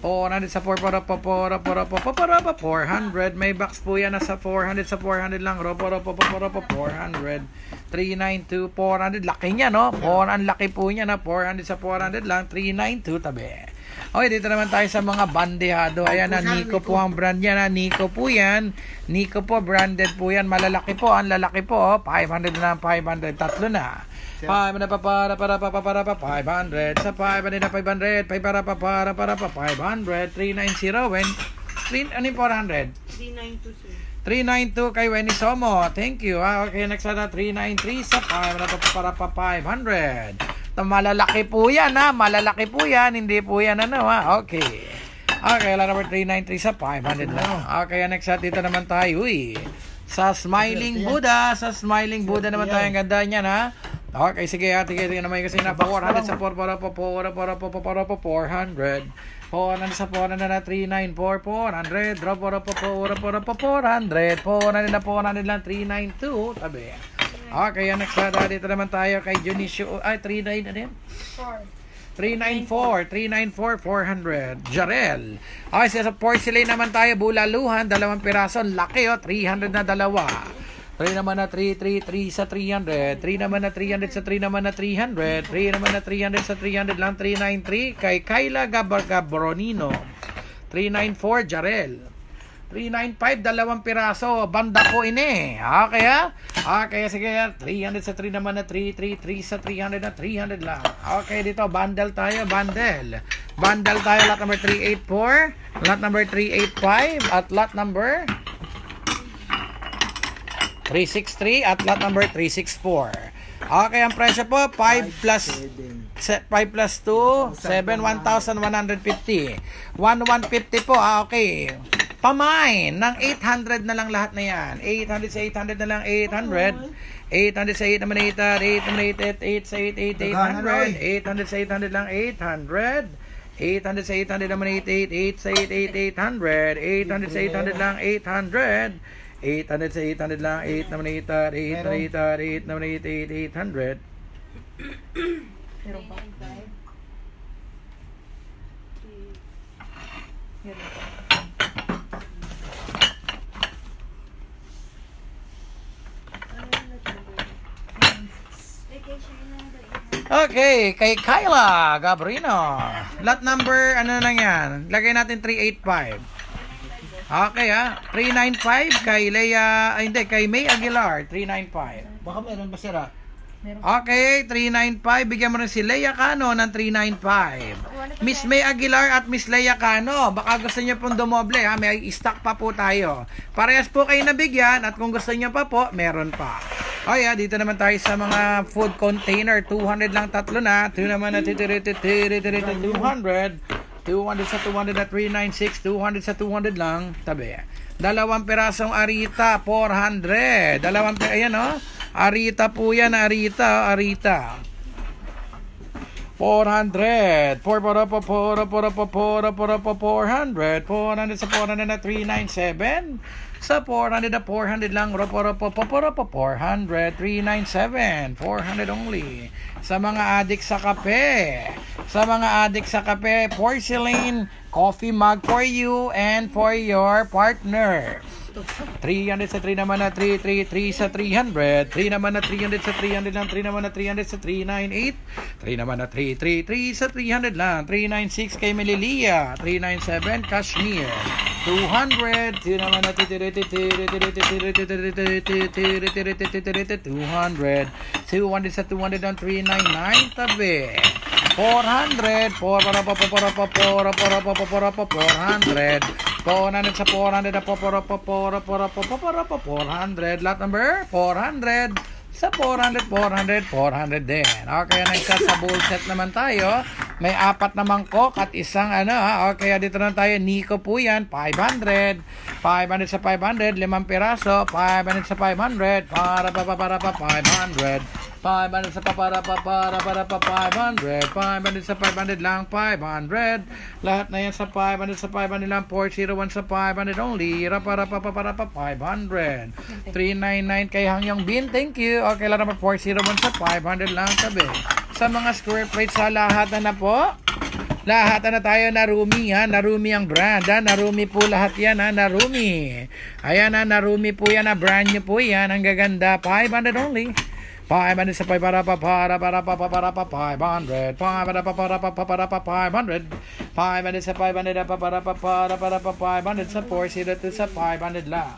400 sa 4 para po, 4 para po, 4 para po, 400. May box po yan. Nasa 400 sa 400 lang. Ro, para po, para po, 400. 392, 400. Laki niya, no? 4, ang laki po niya na 400 sa 400 lang. 392, tabi. Okay, dito naman tayo sa mga bandehado. Ayan na, Nico po ang brand niya na. Nico po yan. Nico po, branded po yan. Malalaki po. Ang lalaki po. oh. 500 na, 500. Tatlo na. 500 pa para para pa para pa 500 sa 500 na 500 5 para pa para para pa 500 390 when 3 ano yung 400 392 sir. 392 kay Wenny Somo. Thank you. Ah, okay, next na 393 sa 500 pa para pa 500. Ito, malalaki po yan ha. Malalaki po yan. Hindi po yan ano ha. Okay. Okay, la number 393 sa 500 lang. Okay, next at dito naman tayo. Uy. Sa Smiling Buddha. Sa Smiling Buddha naman tayo. Ang ganda niyan ha. Okay, sige ha. Tingnan tingnan naman kasi na 400 sa 4 para pa 4 para pa para pa 400. 400 sa 400 na 394 400 drop para pa 4 para pa 400 400 na 400 lang 392 tabi. Okay next na dito naman tayo kay Junicio. Ay 39 ano yun? 394 394 400 Jarel okay sa porcelain naman tayo bulaluhan dalawang piraso laki oh 300 na dalawa 3 naman na 3, 3, 3 sa 300. 3 naman na 300 sa 3 naman na 300. 3 naman na 300 sa 300 lang 393 kay Kyla Gab Gabronino. 394 Jarel. 395 dalawang piraso banda ko ini. Okay ha? Okay sige 300 sa 3 naman na 3 3 3 sa 300 na 300 lang. Okay dito bundle tayo bundle. Bundle tayo lot number 384, lot number 385 at lot number 363 at lot number 364. Okay, ang presyo po 5 plus 5 plus 2, 7, 1,150. 1,150 po, ah, okay. Pamain, ng 800 na lang lahat na yan. 800 sa 800 na lang, 800. 800 sa 8 naman 800, 8 naman 8, 8 sa 8, 8, Daghanan na, oy. 800, 800 sa 800 lang, 800. 800 sa 800 naman 8, 8, 8 sa 8, 8, 800. 800 sa 800 lang, 800. 800 sa 800 lang, 8 naman 8, 8 naman 8, 8 naman 8, 8, 800. Meron pa. Meron pa. Okay, kay Kyla Gabrino. Lot number, ano lang yan? Lagay natin 385. Okay ha, 395 kay Leia, ay hindi, kay May Aguilar, 395. Baka meron ba sira? Okay, 395. Bigyan mo rin si Leia Cano ng 395. Miss May Aguilar at Miss Leia Cano, baka gusto niyo pong dumoble ha, may stock pa po tayo. Parehas po kayo nabigyan at kung gusto niyo pa po, meron pa. O yeah, dito naman tayo sa mga food container. 200 lang tatlo na. 2 naman na titiriti 200. 200 sa 200 na 396. 200 sa 200 lang. Tabi. Dalawang pirasong arita, 400. Dalawang ayan o. Arita po yan, arita, arita. 400. 4 para pa 4 para pa 4 para pa 400. 400 sa 400 na 397. Sa 400 na 400 lang. Ropo ropo po para pa 400. 397. 400 only. Sa mga adik sa kape. Sa mga adik sa kape, porcelain coffee mug for you and for your partner. 300 sa 3 naman na 3, 3, 3 sa 300. 3 naman na 300 sa 300 lang. 3 naman na 300 sa 398. 3 naman na 3, 3, 3 sa 300 lang. 396 kay Melilia. 397 Kashmir. 200. 2 naman na 200. 200 sa 200 lang. 399 tabi. 400. 4 para pa para pa para para pa para pa 400. 400 sa 400 na para pa para para pa para pa 400 lot number 400 sa 400 400 400 din okay next sa bull set naman tayo may apat na mangkok at isang ano ha okay dito na tayo Nico po yan 500 500 sa 500 limang piraso 500 sa 500 para pa para pa 500 500 sa para pa para para pa 500 500 sa 500 lang 500 lahat na yan sa 500 sa 500 lang. 401 sa 500 only. Ra para pa para pa 500 399 kay Hangyang Bin thank you. Okay lang naman 401 sa 500 lang tabi sa mga square plate sa lahat na na po. Lahat na tayo Narumi ha, Narumi ang brand ha, Narumi po lahat yan ha, Narumi. Ayan ha, Narumi po yan ha, brand nyo po yan, ang gaganda, 500 only. 500 sa 5 para pa para para pa para pa 500 para pa para pa para pa 500 500 sa 500 pa para pa para para pa 500 sa 402 sa 500 lang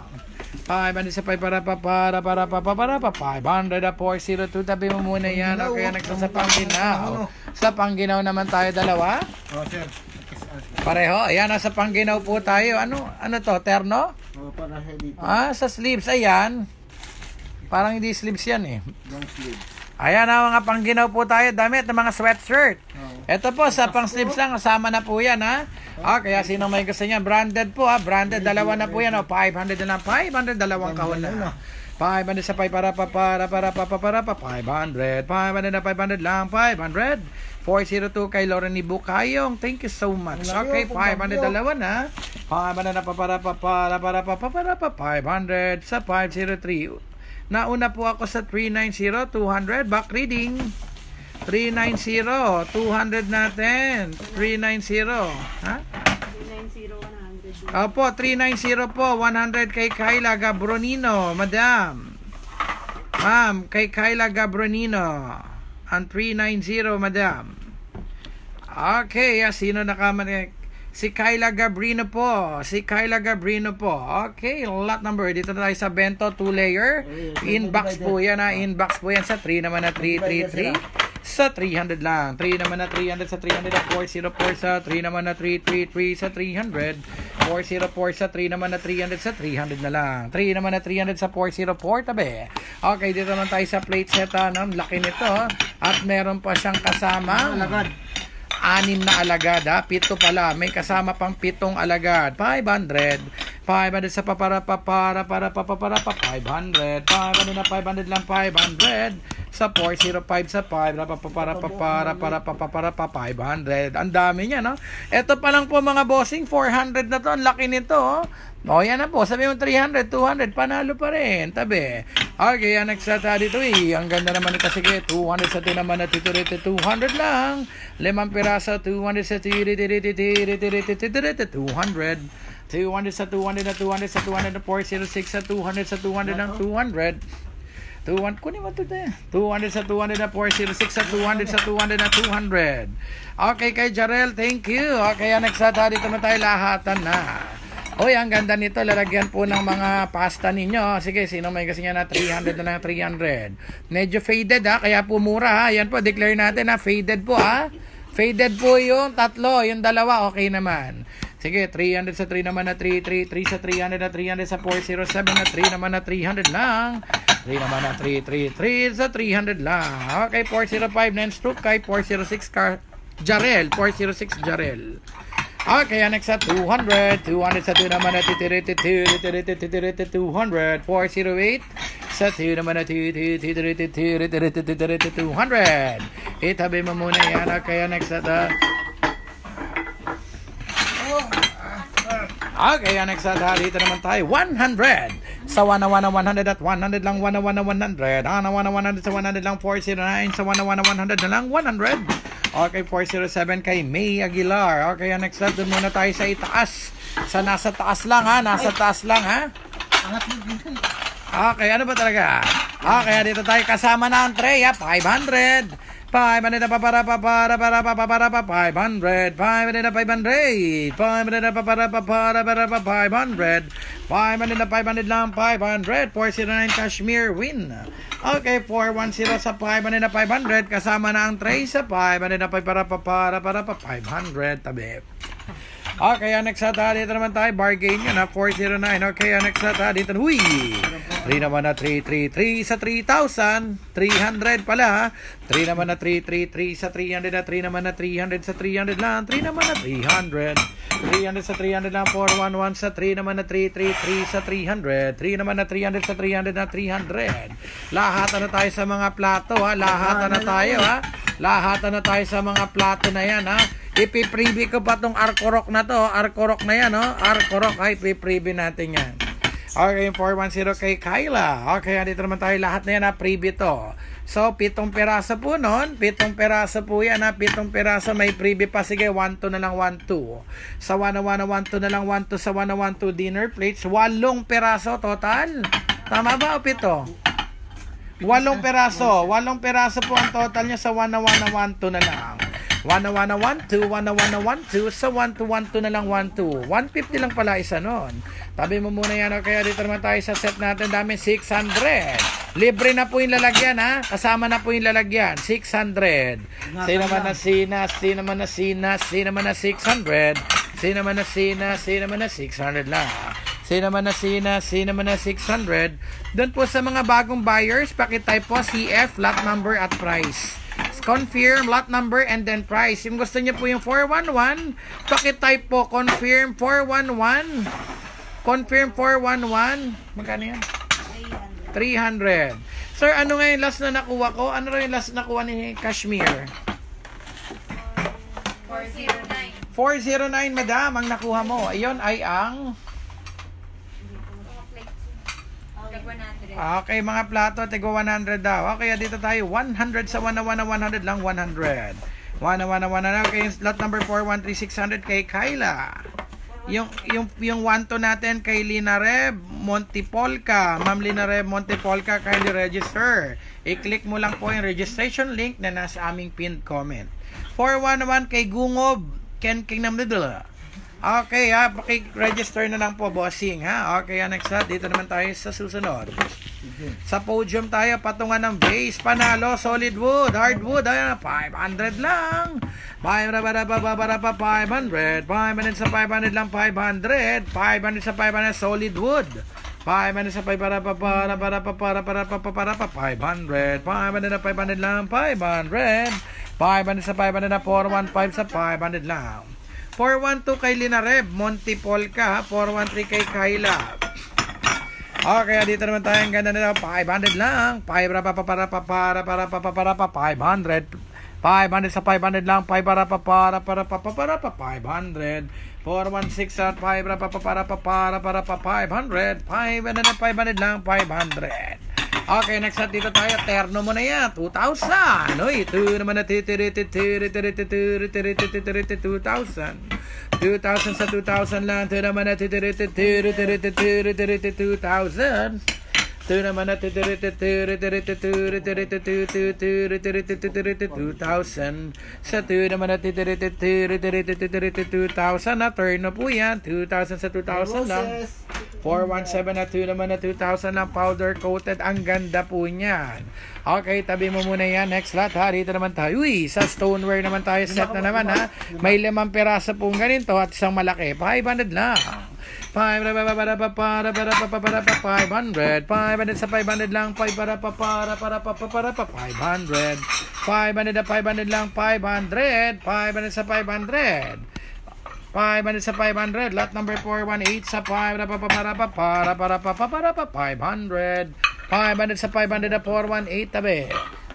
500 sa 5 para pa para para pa para pa 500 na 402 tabi mo muna yan o kaya nagsa sa pangginaw sa pangginaw naman tayo dalawa Oh, sir. pareho ayan nasa pangginaw po tayo ano ano to terno Oh, para sa dito. ah sa sleeves ayan parang hindi sleeves yan eh. Long sleeve. Ayan na mga pangginaw po tayo, damit ng mga sweatshirt. Oo. Ito po, sa pang sleeves lang, kasama na po yan ha. Ah, kaya sino may gusto niya, branded po ha, branded, dalawa na po yan, oh, 500 na lang, 500, dalawang kahon na. 500 sa 5 para pa para para pa para para pa 500 500 na 500 lang 500 402 kay Lauren ni Bukayong thank you so much. Okay 500 dalawa na. 500 na pa para pa para para pa para pa 500 sa 503 Nauna po ako sa 390, 200, back reading. 390, 200 natin. 390, ha? 390, 100. Opo, 390 po, 100 kay Kyla Gabronino, madam. Ma'am, kay Kyla Gabronino. Ang 390, madam. Okay, ah, sino nakaman Si Kyla Gabrino po. Si Kyla Gabrino po. Okay, lot number. Dito na tayo sa bento, 2 layer. Inbox po yan ha. Inbox po yan sa 3 naman na 333. Sa 300 lang. 3 naman na 300 sa 300 na 404 sa 3 naman na 333 sa 300. 404 sa 3 naman na 300 sa 300 na lang. 3 naman na 300 sa 404 tabi. Okay, dito naman tayo sa plate set ha. Ang laki nito. At meron pa siyang kasama. Alagad. Anim na alagad ha. Pito pala. May kasama pang pitong alagad. 500. 500 sa papara papara para papara pa 500. 500 na 500 lang 500. Sa 405 sa 5 para papara papara para papara pa 500. Ang dami niya, no? Ito pa lang po mga bossing, 400 na to. Ang laki nito, oh. O, yan na po. Sabi mo 300, 200, panalo pa rin. Tabi. Okay, yan sa dito eh. Ang ganda naman ito. Sige, 200 sa ito naman na titiriti. 200 lang. Limang piraso, 200 sa titiriti. 200. 200 sa 200 na 200 sa 200 na 406 sa 200 sa 200 ng 200. 200, kunin mo ito tayo. 200 sa 200 na 406 sa 200 sa 200 na 200. Okay, kay Jarel, thank you. Okay, yan sa dito na tayo lahatan na. Uy, ang ganda nito. Lalagyan po ng mga pasta ninyo. Sige, sino may kasi niya na 300 na lang 300. Medyo faded ha, kaya po mura ha. Yan po, declare natin ha. Faded po ha. Faded po yung tatlo. Yung dalawa, okay naman. Sige, 300 sa 3 naman na 3, 3, 3 sa 300 na 300 sa 407 na 3 naman na 300 lang. 3 naman na 3, 3, 3 sa 300 lang. Okay, 405 9 stroke kay 406 car Jarel, 406 Jarel. Okay, next sa 200. 200 sa 2 naman na titiriti 200. 408 sa 2 naman na titiriti 200. Itabi mo muna yan. Okay, next sa Okay, next sa dito naman tayo. 100. Sa 1 1 100 at 100 lang 1 1 100. Ana 1 100 sa 100 lang 409 sa 1 1 100 na lang 100. Okay, 407 kay May Aguilar. Okay, next up, dun muna tayo sa itaas. Sa nasa taas lang ha, nasa taas lang ha. Okay, ano ba talaga? Okay, dito tayo kasama na ang tray ha, 500. 500 na para pa para para pa para pa 500 500 na 500 500 na para pa para para pa 500 500 na 500 lang 500 409 Kashmir win Okay 410 sa 500 na 500 kasama na ang tray sa 500 na para pa para para pa 500 tabi Okay, next ata dito naman tayo. Bargain yun ha. 409. Okay, next ata dito. Huy! 3 naman na 333 sa 3,000. 300 pala ha. 3 naman na 333 sa 300 na 3 naman na 300 sa 300 lang. 3 naman na 300. 300 sa 300 lang. 411 sa 3 naman na 333 sa 300. 3 naman na 300 sa 300 na 300. Lahat na tayo sa mga plato ha. Lahat na tayo ha. Lahat na tayo sa mga plato na yan ha. Ipipreview ko pa tong Arcorok na to. Arcorok na yan, no? Arcorok. Ay, ipipreview natin yan. Okay, 410 kay Kyla. Okay, dito naman tayo lahat na yan, ha? Preview to. So, pitong peraso po nun. Pitong peraso po yan, ha? Pitong peraso. May preview pa. Sige, 1-2 na lang, 1-2. Sa 1-1 1-2 na lang, 1-2 sa 1-1-2 dinner plates. Walong peraso total. Tama ba o pito? Walong peraso. Walong peraso po ang total niya sa 1-1 1-2 na lang. 1 na 1 na 1, 2, 1 na 1 na 1, 2, sa 1 to 1 2 na lang 1, 2. 150 lang pala isa nun. Tabi mo muna yan, o kaya dito naman tayo sa set natin, dami 600. Libre na po yung lalagyan, ha? Kasama na po yung lalagyan, 600. Sino naman na sina, sino naman na sina, sino naman na 600. Sino naman na sina, sino naman na 600 lang. Sino naman na sina, sino naman na 600. Doon po sa mga bagong buyers, pakitype po CF, lot number at price. Confirm lot number and then price. Yung gusto niyo po yung 411, paki-type po confirm 411. Confirm 411. Magkano yan? 300. Sir, ano nga yung last na nakuha ko? Ano rin yung last na nakuha ni Kashmir? 409. 409, madam, ang nakuha mo. Ayun ay ang... Tag 100. Okay, mga plato, tigo 100 daw. Okay, dito tayo. 100 sa 1 na 1 na 100 lang, 100. 1 na 1 na 1 na. Okay, lot number 413,600 kay Kyla. Yung, yung, yung 1 to natin kay Lina Reb Montipolka. Ma'am Lina Reb Montipolka, kindly register. I-click mo lang po yung registration link na nasa aming pinned comment. 411 kay Gungob Ken Kingnam Nidula. Okay ha, paki-register na lang po bossing ha. Okay, next ha, dito naman tayo sa susunod. Sa podium tayo, patungan ng base, panalo, solid wood, hardwood, ayan, 500 lang. 500 pa 500, 500 sa 500 lang, 500, 500 sa 500, solid wood. 500 sa 500 pa para para pa para para pa para pa 500, 500 na 500 lang, 500, 500 sa 500 na 415 sa 500 lang. 412 kay Linareb, Monty Polka, ha? 413 kay Ah, kaya dito naman tayo ang ganda nila. 500 lang. 5 para para para para para para para pa 500. 500 sa 500 lang. 5 para para para para para para 500. 416 at 5 para para para para para 500. 500 na 500 lang. 500. Okay, next at dito tayo. Terno mo na yan. 2,000. Uy, ito naman na 2,000. 2,000 sa 2,000 lang. Ito naman na 2,000. Ito naman na 2,000. Sa 2 naman na 2,000 na turn na po yan. 2,000 sa 2,000 lang. 417 na 2 naman na 2,000 lang powder coated. Ang ganda po niyan. Okay, tabi mo muna yan. Next lot ha. Dito naman tayo. Uy, sa stoneware naman tayo set na naman ha. May limang piraso pong ganito at isang malaki. 500 lang. 500 para para para para para para 500 500 sa 500 lang 5 para para para para para para 500 500 na 500 lang 500 500 sa 500 500 sa 500 lot number 418 sa 5 para para para para para para para 500 500 sa 500 na 418 tabi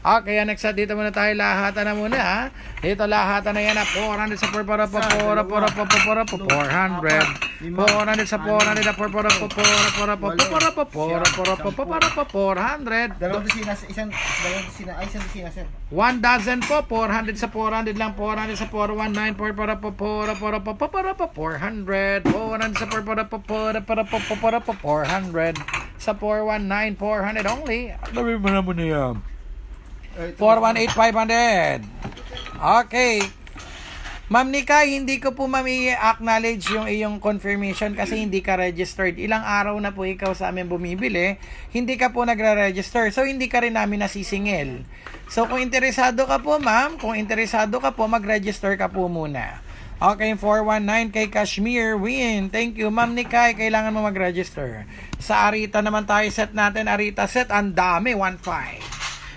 Okay, next at dito muna tayo lahatan na muna ha. Dito lahatan na yan na 400 sa 4 para pa 4 para pa 4 400 400 sa 400 na 4 para pa 4 para pa 4 para pa 4 para pa para pa 400 Dalawang dosina, isang, dalawang dosina, ay isang dosina, sir. 1 dozen po 400 sa 400 lang 400 sa 419 4 para pa 4 para pa para pa 400 400 sa 4 para pa 4 para pa para pa 400 sa 419 400 only. Sabi mo na mo na yan. 418,500. Okay. Ma'am Nika, hindi ko po ma'am i-acknowledge yung iyong confirmation kasi hindi ka registered. Ilang araw na po ikaw sa amin bumibili, hindi ka po nagre-register. So, hindi ka rin namin nasisingil. So, kung interesado ka po ma'am, kung interesado ka po, mag-register ka po muna. Okay, 419 kay Kashmir Win. Thank you. Ma'am Nikay, kailangan mo mag-register. Sa Arita naman tayo set natin. Arita set, ang dami, 1.5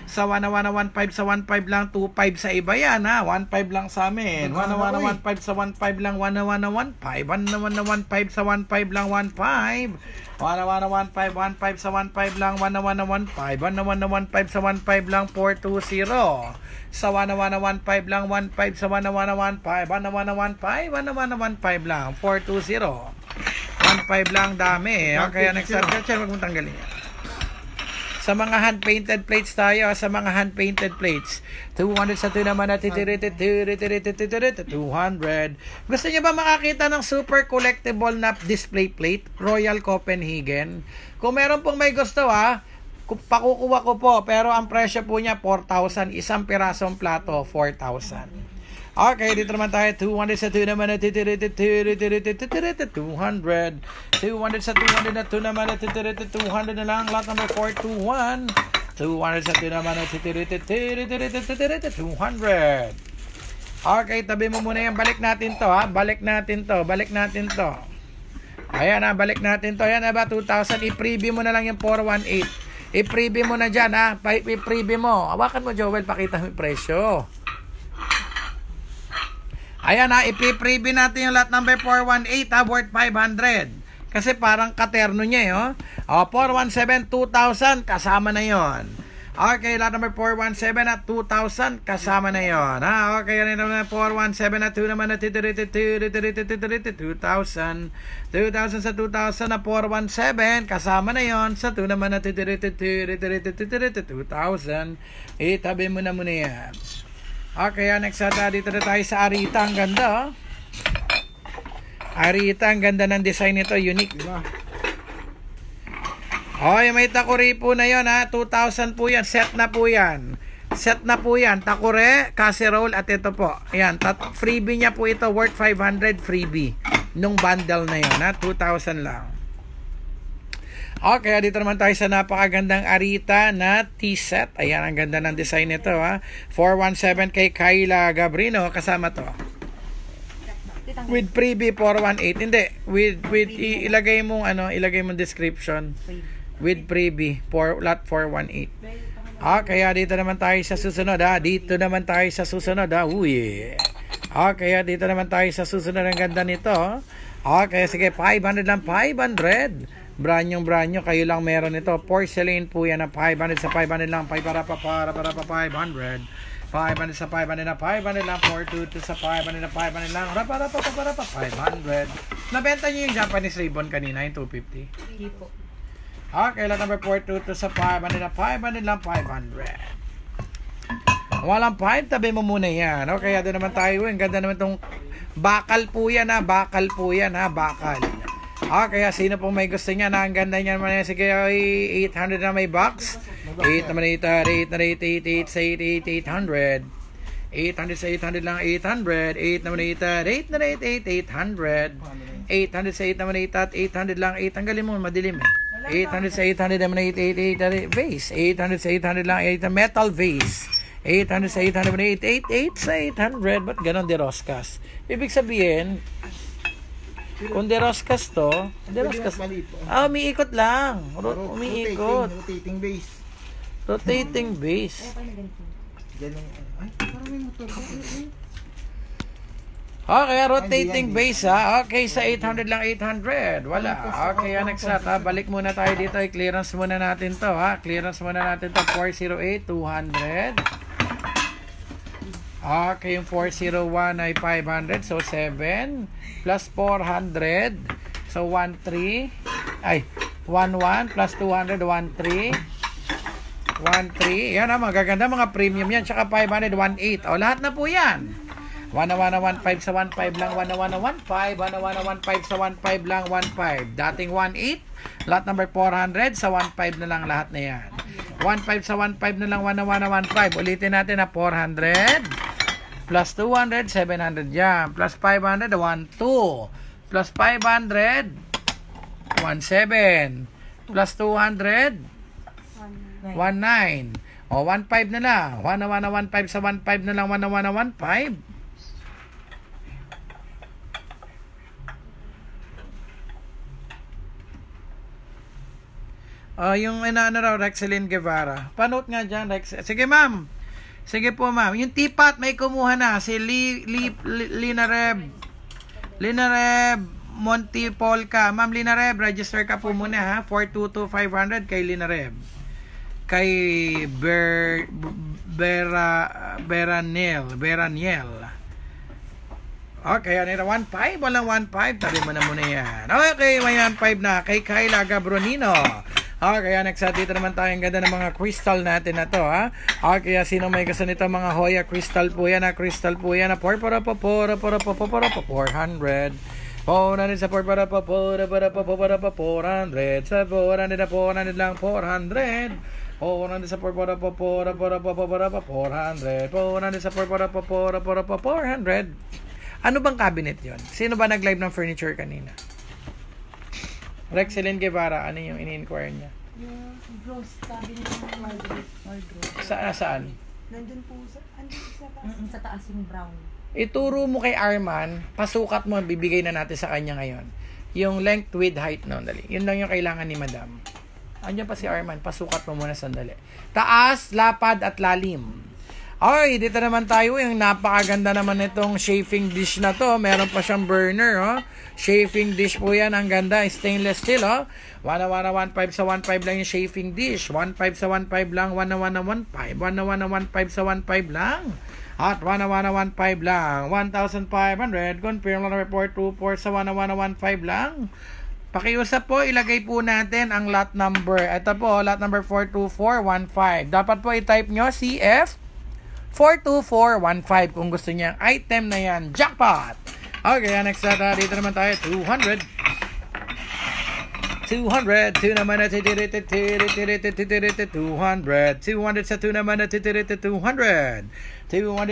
sa 1115 sa 15 lang 25 sa iba yan ha 15 lang sa amin 1115 sa 15 lang 1115 1115 sa 15 lang 15 1115 15 sa 15 lang 1115 1115 sa 15 lang 420 sa 1115 lang 15 sa 1115 1115 1115 lang 420 15 lang dami okay next target wag mong tanggalin yan sa mga hand-painted plates tayo, sa mga hand-painted plates. 200 sa 2 naman natin. 200. Gusto niyo ba makakita ng super collectible na display plate? Royal Copenhagen. Kung meron pong may gusto ha, pakukuha ko po. Pero ang presyo po niya 4,000. Isang pirasong plato, 4,000. Okay, dito naman tayo. 200 sa 2 naman. 200. 200 sa 200 na 2 naman. 200 na lang. Lot number 421. 200 sa 2 naman. 200. Okay, tabi mo muna yan. Balik natin to ha. Balik natin to. Balik natin to. Ayan ha, balik natin to. Ayan ha ba, 2,000. I-preview mo na lang yung 418. I-preview mo na dyan ha. I-preview mo. Hawakan mo Joel, pakita mo yung presyo. Ayan ha, ipi-preview natin yung lot number 418 ha, worth 500. Kasi parang katerno niya eh, oh. oh 417, 2,000, kasama na yon. Okay, lot number 417 at 2,000, kasama na yon. Ha, okay, yan naman 417 at 2 naman na 2,000. 2,000 sa 2,000 na 417, kasama na yon. Sa 2 naman na 2,000. Itabi mo na muna yan. Okay, next ata dito na tayo sa Arita. Ang ganda, oh. Arita, ang ganda ng design nito. Unique. Diba? Okay, may takuri po na yon ha. 2,000 po yan. Set na po yan. Set na po yan. Takure, casserole, at ito po. Ayan, freebie niya po ito. Worth 500 freebie. Nung bundle na yon ha. 2,000 lang. Okay, dito naman tayo sa napakagandang Arita na T-set. Ayan, ang ganda ng design nito ha. 417 kay Kyla Gabrino. Kasama to. With freebie 418. Hindi, with with ilagay mo ano, ilagay mo description. With freebie for lot 418. Ah, kaya dito naman tayo sa susunod ha. Dito naman tayo sa susunod ha. Uy. Okay, ah, dito naman tayo sa susunod ng ganda nito. Okay, sige, 500 lang, 500. Branyong branyo, kayo lang meron ito. Porcelain po yan na 500 sa 500 lang. 5 para pa para para pa 500. 500 sa 500 na 500 lang. 422 sa 500 na 500 lang. Para para pa para pa 500. Nabenta niyo yung Japanese ribbon kanina, yung 250. Hindi po. Okay, lot number 422 sa 500 na 500 lang 500. Walang 5, tabi mo muna yan. Okay, doon naman tayo. Ang ganda naman tong bakal po yan ha. Bakal po yan ha. Bakal. Okay, sino pong may gusto niya na ang ganda niya naman yan. Sige, ay, 800 na may box. 8 naman 8, 8 na 8, 8, 8 sa 8, 8, 800. 800 sa 800 lang 800 8 naman 8 8 na 8 8 800 800 sa 8 naman 8 at 800 lang 8 tanggalin mo madilim eh 800 sa 800 naman 8 8 8 vase 800 sa 800 lang 8 na metal vase 800 sa 800 naman 8 8 8 sa 800 ba't ganon de Roscas ibig sabihin kung de Roscas to de Roscas Maliit po. ah umiikot lang Ro- umiikot Rotating, base. rotating base Ganun. Ay, parang may motor ko. Okay, rotating base ha. Okay, sa 800 lang 800. Wala. Okay, yan next ha. Balik muna tayo dito. I-clearance muna natin to ha. Clearance muna natin to. 408, 200. Okay, yung 401 ay 500. So, 7. Plus 400. So, 13. Ay, 11 plus 200, 13. 1.3. Yan ah, magaganda mga premium yan. Tsaka 500, 1.8. O, lahat na po yan. 1 na 1 na 1.5 sa 1.5 lang. 1 na 1 na 1.5. 1 na 1 na 1.5 sa 1.5 lang. 1.5. Dating 1.8. Lot number 400 sa 1.5 na lang lahat na yan. 1.5 sa 1.5 na lang. 1 na 1 na 1.5. Ulitin natin na 400. Plus 200, 700 yan. Plus 500, 1.2. Plus 500, 1.7. Plus 200, 1.9. O, 1.5 na lang. 1 na 1 na 1.5 sa 1.5 na lang. 1 na 1 na 1.5. Oh, yung inaano raw, Rexeline Guevara. Panood nga dyan, Rex. Sige, ma'am. Sige po, ma'am. Yung tipat, may kumuha na. Si Li, Li, Li, Linareb. Linareb Monty Polka. Ma'am Linareb, register ka po muna ha. 422-500 kay Linareb kay Ber Bera Beraniel Beraniel Okay, ano yun? 1.5? Walang 1.5. Tabi mo na muna yan. Okay, may 1.5 na. Kay Kyla Gabronino. Next at dito naman tayo. Ang ganda ng mga crystal natin na to, ha? Okay, sino may gusto nito? Mga Hoya crystal po yan, ha? Crystal po yan, ha? Por, para, pa, pora, para, pa, para, pa, 400. 400 sa 4 para, pa, pora, para, pa, para, pa, 400. Sa 400 na 400 lang, 400. 400 sa 4 para, pa, pora, para, pa, para, pa, 400. 400 sa 4 para, pa, pora, para, pa, 400. Ano bang cabinet yon? Sino ba nag-live ng furniture kanina? Rexeline Guevara, ano yung ini-inquire niya? Yung gross cabinet ng wardrobe. Wardrobe. Sa, saan? Nandun po sa, andun sa taas. Sa taas yung brown. Ituro mo kay Arman, pasukat mo, bibigay na natin sa kanya ngayon. Yung length with height no, dali. Yun lang yung kailangan ni Madam. Andiyan pa si Arman, pasukat mo muna sandali. Taas, lapad at lalim. Ay, dito naman tayo. Yung napakaganda naman itong chafing dish na to. Meron pa siyang burner, oh. Chafing dish po yan. Ang ganda. Stainless steel, oh. 1 na 1 na 1.5 sa 1.5 lang yung chafing dish. 1.5 sa 1.5 lang. 1 na 1 na 1.5. 1 na 1 na 1.5 sa 1.5 lang. At 1 na 1 na 1.5 lang. 1,500. Confirm lang report 24 sa 1 na 1 na 1.5 lang. Pakiusap po, ilagay po natin ang lot number. Ito po, lot number 42415. Dapat po i-type nyo CF 42415 kung gusto niya item na yan. Jackpot! Okay, next at uh, dito naman tayo. 200. 200. 2 naman na 200. 200 sa 2 naman na 200. 200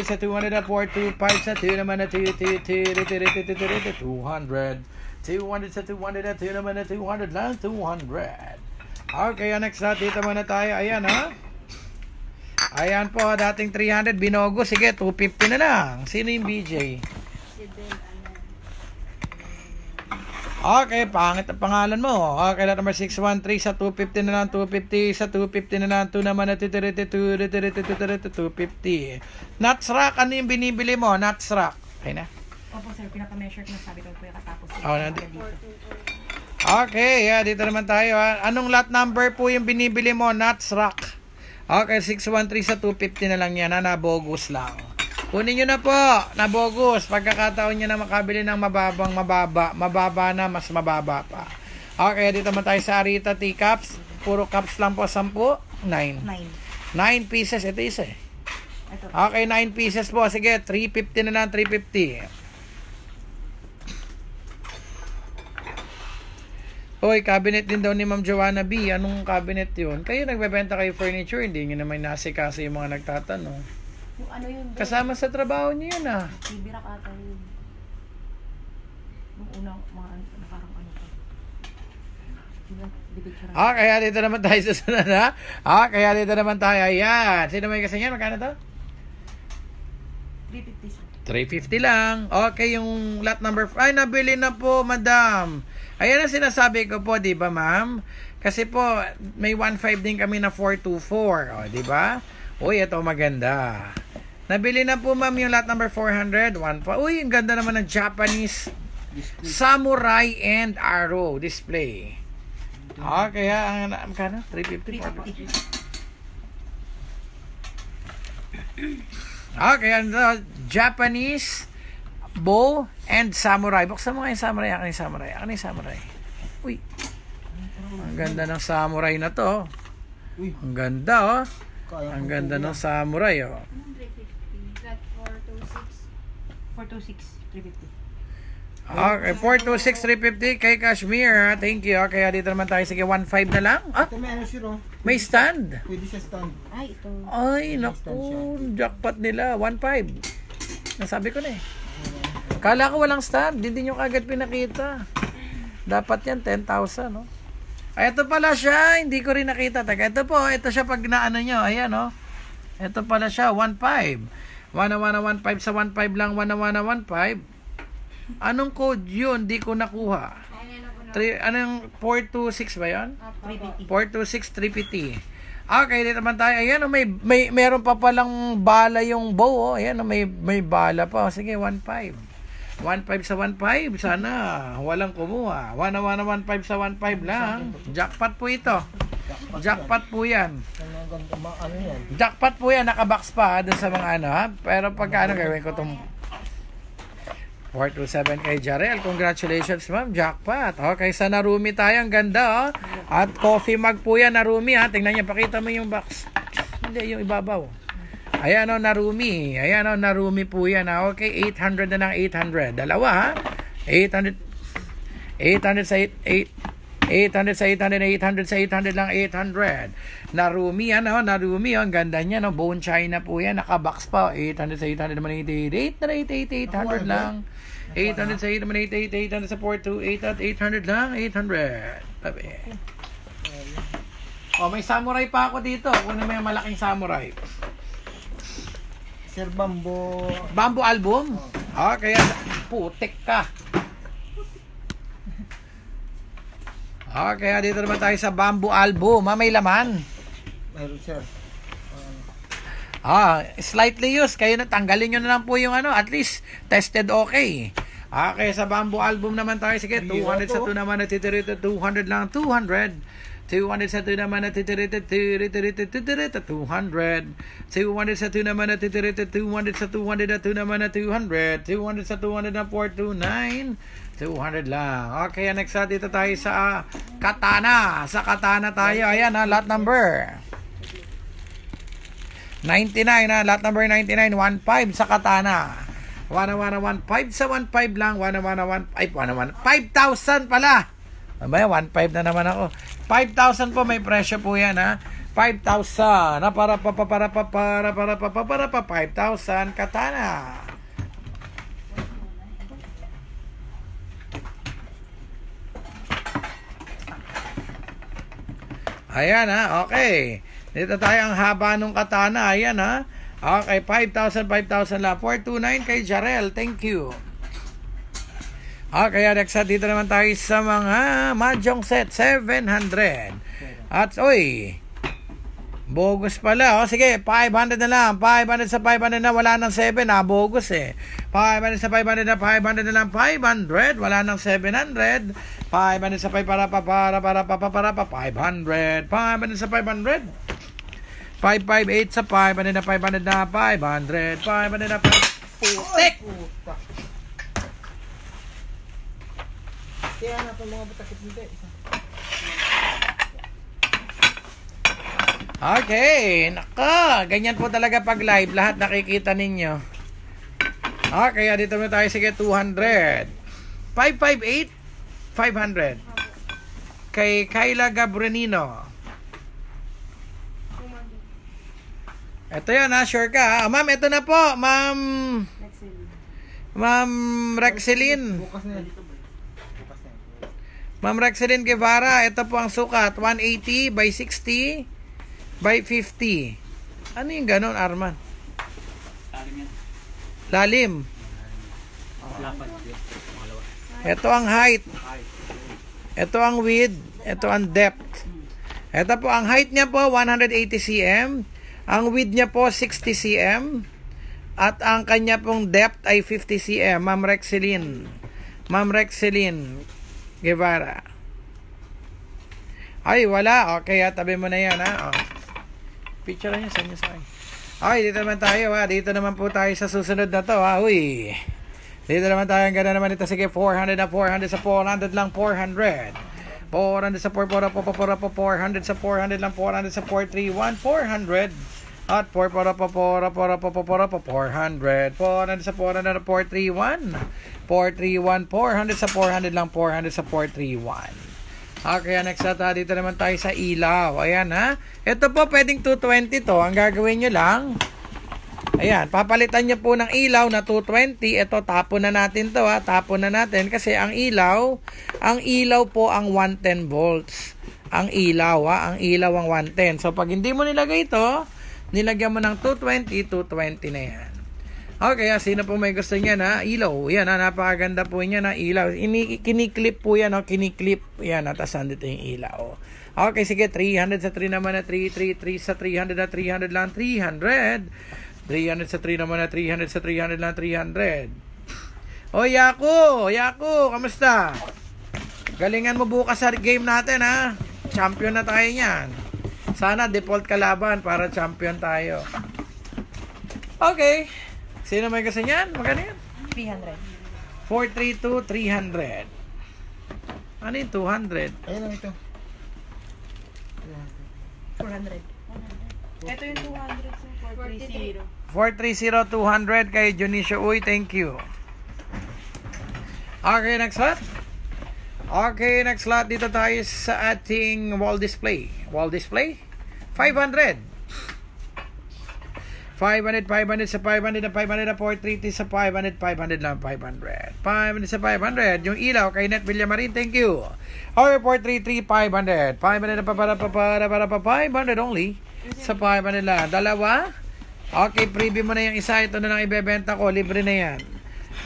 sa 200 na 425 sa 2 naman na 200. 200 sa 200 na 2 naman na 200 lang 200. Okay, next at dito muna tayo. Ayan ha. Ayan po, dating 300 binogo. Sige, 250 na lang. Sino yung BJ? Okay, pangit ang pangalan mo. Okay, lot number 613 sa 250 na lang, 250 sa 250 na lang, 2 naman na titiriti, 250. Nuts Rock, ano yung binibili mo? Nuts Rock. Okay na? Opo sir, pinapa-measure ko na sabi ko yung katapos. Oh, nandito. Okay, yeah, dito naman tayo. ha. Anong lot number po yung binibili mo? Nuts Rock. Okay, 613 sa 250 na lang yan, ha? Nabogus lang. Kunin nyo na po, nabogus. Pagkakataon nyo na makabili ng mababang mababa. Mababa na, mas mababa pa. Okay, dito naman tayo sa Arita Teacups. Puro cups lang po, 10? 9. 9. 9 pieces, ito isa eh. Ito. Okay, 9 pieces po. Sige, 350 na lang, 350. Hoy, cabinet din daw ni Ma'am Joanna B. Anong cabinet yun? Kayo nagbebenta kayo furniture, hindi nyo naman nasikasa yung mga nagtatanong. Yung ano yun? Kasama sa trabaho niyo yun ah. Rack ata yun. Yung unang mga ano, nakarang ano pa. Di picture Ah, kaya dito naman tayo sa sunod ha. Ah, kaya dito naman tayo. Ayan. Sino may kasi yan? Magkano to? 350 sir. 350 lang. Okay, yung lot number... Ay, nabili na po, madam. Ayan ang sinasabi ko po, di ba, ma'am? Kasi po, may 1.5 din kami na 424. O, di ba? Uy, ito maganda. Nabili na po, ma'am, yung lot number 400. One pa. Uy, ang ganda naman ng Japanese Samurai and Arrow display. Ah, kaya ang ang magkano? 350? 450. Ah, kaya ano, Japanese bow and samurai. Buksan mo nga yung samurai. Akin yung samurai. Akin yung samurai. Uy. Ang ganda ng samurai na to. Uy, Ang ganda, oh. Ang ganda ng yan. samurai, oh. 350. Flat 426. 426, 350. Okay, 426, 350 kay Kashmir. Thank you. Kaya dito naman tayo. Sige, 1.5 na lang. Ah, Ito may ano oh. may stand. Pwede siya stand. Ay, ito. Ay, naku. Jackpot nila. 1.5. Nasabi ko na eh. Kala ko walang stand. Hindi nyo kagad pinakita. Dapat yan, 10,000, no? Ay, ito pala siya. Hindi ko rin nakita. Teka, ito po. Ito siya pag naano nyo. Ayan, no? Ito pala siya, 1.5. 1 na 1 na 1.5 sa 1.5 lang. 1 na 1 na 1.5. Anong code yun? Di ko nakuha. Three, anong 426 ba yun? 350. 426 350. Okay, dito naman tayo. Ayan, may, may, meron pa palang bala yung bow. Oh. Ayan, may, may bala pa. Sige, 1.5. 1.5 sa 1.5. Sana walang kumuha. 1 na 1 na 1.5 sa 1.5 lang. Jackpot po ito. Jackpot po yan. Jackpot po yan. Nakabox pa dun sa mga ano ha. Pero pagka ano gawin ko itong 427 kay Jarel. Congratulations, ma'am. Jackpot. Okay, sa Narumi tayo. Ang ganda, oh. At coffee mug po yan, Narumi, ha. Tingnan niyo, pakita mo yung box. Hindi, yung ibabaw. Ayan, oh, Narumi. Ayan, oh, Narumi po yan, ha. Okay, 800 na ng 800. Dalawa, ha. 800. 800 sa 8. 800 sa 800, 800 sa 800 lang, 800. Narumi, ano, Narumi, oh, ang ganda niya, no, bone china po yan, nakabox pa, 800 sa 800 naman, 888 na 888, 800 lang. 800 sa 8 naman, 888, 800 sa 428 at 800 lang, 800. Tabi. Oh, may samurai pa ako dito. Kunin mo yung malaking samurai. Sir Bambo. Bamboo album? Ah, kaya putik ka. Ah, kaya dito naman tayo sa bamboo album. Ah, may laman. Meron sir. Ah, slightly used. Kayo na, tanggalin nyo na lang po yung ano, at least tested okay. Ah, kaya sa bamboo album naman tayo. Sige, 200 sa 2 naman natitirito. 200 lang, 200. 200 sa 2 naman natitirito. 200. 200 sa 2 naman natitirito. 200 sa 200 na 2 naman na 200. 200 sa 200 na 429. 200 lang. Okay, next sa dito tayo sa ah, Katana. Sa Katana tayo. Ayan ha, lot number. 99 na, lot number 99, 15 sa Katana. 1 1 1 5 sa 1 5 lang, 1 1 1 5 1 1 5,000 pala. Mamaya 1 5 na naman ako. 5,000 po may presyo po 'yan ha. 5,000 na para pa para pa para para pa para pa 5,000 Katana. Ayan ha, okay. Dito tayo ang haba nung katana. Ayan ha. Okay, 5,000, 5,000 lang. 429 kay Jarel. Thank you. Okay, next dito naman tayo sa mga mahjong set. 700. At, oy, Bogus pala. O sige, 500 na lang. 500 sa 500 na. Wala nang 7 ha. Bogus eh. 500 sa 500 na. 500 na lang. 500. Wala nang 700. 500 sa 5 para pa para para pa para, para pa 500. 500 sa 500. 558 sa 500 na 500 na 500. 500 na 500. Putik! Kaya na itong mga batakit nito. Isa. Okay, naka, ganyan po talaga pag live, lahat nakikita ninyo. Okay, dito mo tayo, sige, 200. 558, 500. Kay Kyla Gabrenino. Ito yan ha, sure ka. Ah, ma'am, ito na po, ma'am, ma'am Rexeline. Bukas na yan. Bukas na yan. Ma'am Rexeline Guevara, ito po ang sukat, 180 by 60 by 50. Ano yung ganon, Arman? Lalim. Ito ang height. Ito ang width. Ito ang depth. Ito po, ang height niya po, 180 cm. Ang width niya po, 60 cm. At ang kanya pong depth ay 50 cm. Ma'am Rexeline. Ma'am Rexeline Guevara. Ay, wala. Okay, ha, tabi mo na yan, ha. Oh. Picture niyo sa akin. Okay, dito naman tayo, ha. Dito naman po tayo sa susunod na to, ha. Uy. Dito naman tayo, ang ganda naman ito. Sige, 400 na 400 sa 400 lang, 400. 400 sa 4, 4, 4, 4, 400 sa 400 lang, 400 sa 431, 400. At 4, 4, 4, 4, 4, 4, 4, 400. 400 sa 400 na 431. 431, 400 sa 400 lang, 400 sa 431. Okay, next at ah, dito naman tayo sa ilaw. Ayan ha. Ito po pwedeng 220 to. Ang gagawin nyo lang, ayan, papalitan nyo po ng ilaw na 220. Ito, tapon na natin to ha. Tapon na natin kasi ang ilaw, ang ilaw po ang 110 volts. Ang ilaw ha. Ang ilaw ang 110. So, pag hindi mo nilagay ito, nilagyan mo ng 220, 220 na yan. Okay, ah, sino po may gusto niya na ilaw? Yan, ah, napakaganda po niya na ilaw. Ini, kiniklip po yan, oh, kiniklip. Yan, at ah, dito yung ilaw. Okay, sige, 300 sa 3 naman na 3, 3, 3 sa 300 na 300 lang, 300. 300 sa 3 naman na 300 sa 300 lang, 300. O, Yako, Yako, kamusta? Galingan mo bukas sa game natin, ha? Champion na tayo niyan. Sana default kalaban para champion tayo. Okay. Sino may gusto niyan? Magkano yan? 300. 432, 300. Ano yung 200? Ayan lang ito. 400. Ito yung 200 sa 430. 430, 200 kay Junicio Uy. Thank you. Okay, next slot. Okay, next slot. Dito tayo sa ating wall display. Wall display? 500. 500, 500 sa 500 na 500 na 430 sa 500, 500 lang 500. 500 sa 500. Yung ilaw kay Net Villamarin, thank you. Or 433, 500. 500 na pa para pa para para pa 500 only. Sa 500 lang. Dalawa. Okay, preview mo na yung isa. Ito na lang ibebenta ko. Libre na yan.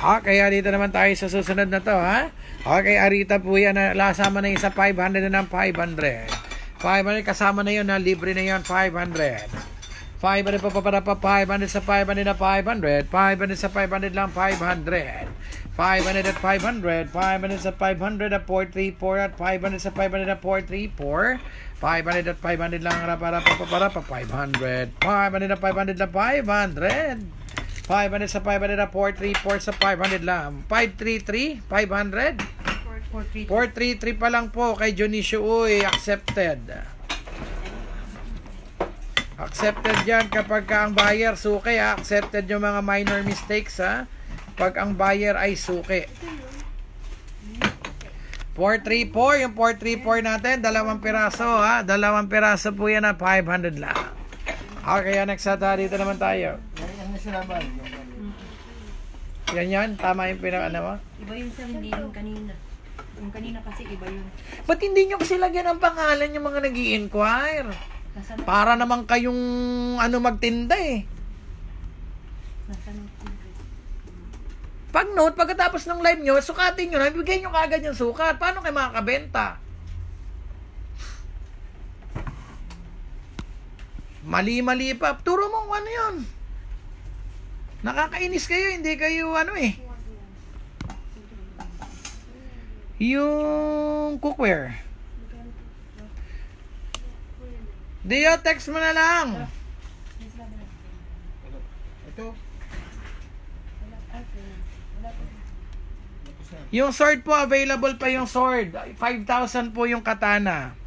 Okay, dito naman tayo sa susunod na to, ha? Okay, arita po yan. Lasama na isa 500 na ng 500. 500 kasama na yun na libre na yun 500. 500 pa pa pa 500 sa 500 na 500 500 sa 500 lang 500 500 at 500 500 sa 500 at 434 at 500 sa 500 at 434 500 at 500 lang para para pa para pa 500 500 at 500 lang 500 500 sa 500 at 434 sa 500 lang 533 500 433 pa lang po kay Dionisio Uy accepted Accepted yan kapag ka ang buyer suki ha. Accepted yung mga minor mistakes ha. Pag ang buyer ay suki. 434, yung 434 natin, dalawang piraso ha. Dalawang piraso po yan na 500 lang. Okay, next at ha, dito naman tayo. Yan yan? Yan yan, tama yung pinaka ano mo. Iba yun sa hindi yung kanina. Yung kanina kasi iba yun. Ba't hindi nyo kasi lagyan ng pangalan yung mga nag inquire Nasa Para naman kayong ano magtinda eh. Pag note, pagkatapos ng live nyo, sukatin nyo na, bigay nyo kagad yung sukat. Paano kayo makakabenta? Mali-mali pa. Turo mo ano yun. Nakakainis kayo, hindi kayo ano eh. Yung cookware. Dio, text mo na lang. Ito. Yung sword po, available pa yung sword. 5,000 po yung katana.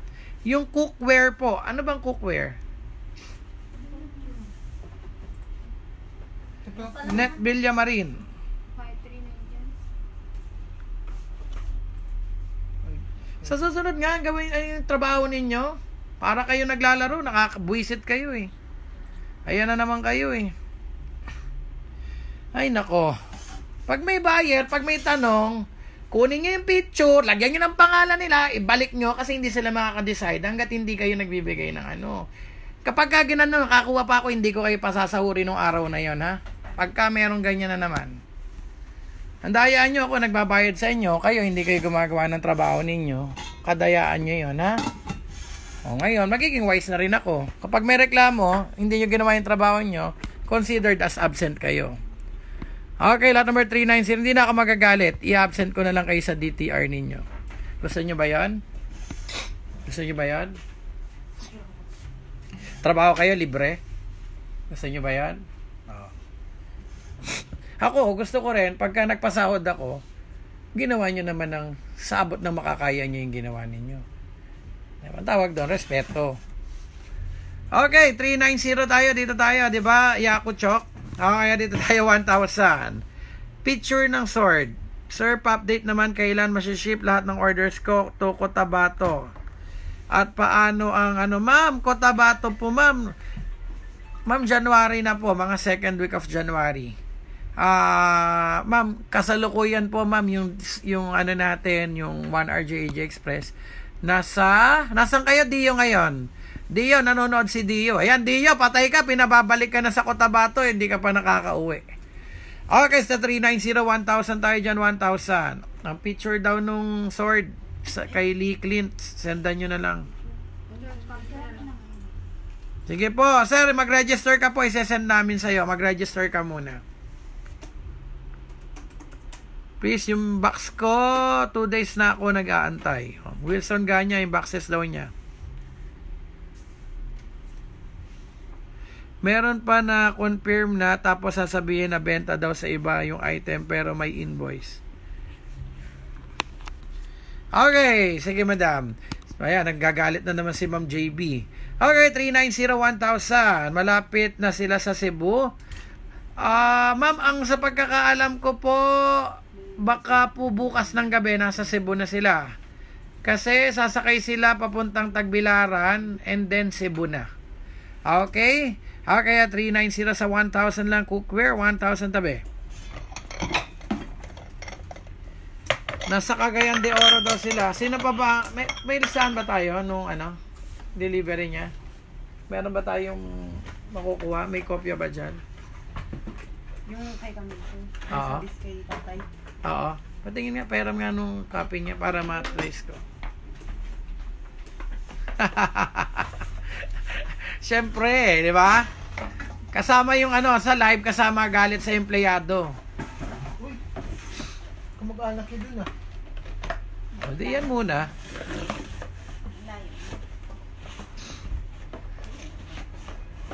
Yung cookware po, ano bang cookware? Net Villamarin. 539 Sa susunod nga, gawin ay yung trabaho ninyo. Para kayo naglalaro, nakakabwisit kayo eh. Ayan na naman kayo eh. Ay nako. Pag may buyer, pag may tanong, kunin nyo yung picture, lagyan nyo ng pangalan nila, ibalik nyo kasi hindi sila makaka-decide hanggat hindi kayo nagbibigay ng ano. Kapag ka ginano, nakakuha pa ako, hindi ko kayo pasasahuri nung araw na yon ha. Pagka merong ganyan na naman. Handayaan nyo ako, nagbabayad sa inyo, kayo hindi kayo gumagawa ng trabaho ninyo. Kadayaan nyo yon ha. O ngayon, magiging wise na rin ako. Kapag may reklamo, hindi nyo ginawa yung trabaho nyo, considered as absent kayo. Okay, lot number 390. Hindi na ako magagalit. I-absent ko na lang kayo sa DTR ninyo. Gusto nyo ba yon? Gusto nyo ba yon? Trabaho kayo, libre? Gusto nyo ba yan? Ako, gusto ko rin, pagka nagpasahod ako, ginawa nyo naman ng sabot na makakaya nyo yung ginawa ninyo. Ang tawag doon, respeto. Okay, 390 tayo. Dito tayo, di ba? Yaku Chok. Okay, dito tayo 1,000. Picture ng sword. Sir, pa-update naman kailan masiship lahat ng orders ko to Cotabato. At paano ang ano, ma'am, Cotabato po, ma'am. Ma'am, January na po, mga second week of January. Ah, ma'am, kasalukuyan po, ma'am, yung yung ano natin, yung 1RJAJ Express. Nasa, nasan kayo Dio ngayon? Dio, nanonood si Dio. Ayan, Dio, patay ka, pinababalik ka na sa Cotabato, hindi ka pa nakakauwi. Okay, sa 390, 1,000 tayo dyan, 1,000. Ang picture daw nung sword sa, kay Lee Clint, sendan nyo na lang. Sige po, sir, mag-register ka po, isesend namin sa'yo. Mag-register ka muna. Please, yung box ko, 2 days na ako nag-aantay. Wilson Ganya, yung boxes daw niya. Meron pa na confirm na tapos sasabihin na benta daw sa iba yung item pero may invoice. Okay, sige madam. Ayan, naggagalit na naman si Ma'am JB. Okay, 390-1000. Malapit na sila sa Cebu. Ah, ma'am, ang sa pagkakaalam ko po, baka po bukas ng gabi nasa Cebu na sila. Kasi sasakay sila papuntang Tagbilaran and then Cebu na. Okay? Okay, 390 sa 1,000 lang cookware, 1,000 tabi. Nasa Cagayan de Oro daw sila. Sino pa ba? May, may listahan ba tayo nung ano? Delivery niya? Meron ba tayong makukuha? May kopya ba dyan? Yung kay kami po. Oo. Kay tatay. Oo. Patingin nga, pairam nga nung copy niya para ma-trace ko. (laughs) Siyempre, di ba? Kasama yung ano, sa live, kasama galit sa empleyado. Uy. Kamag-anak yun dun ah. O, di yan muna.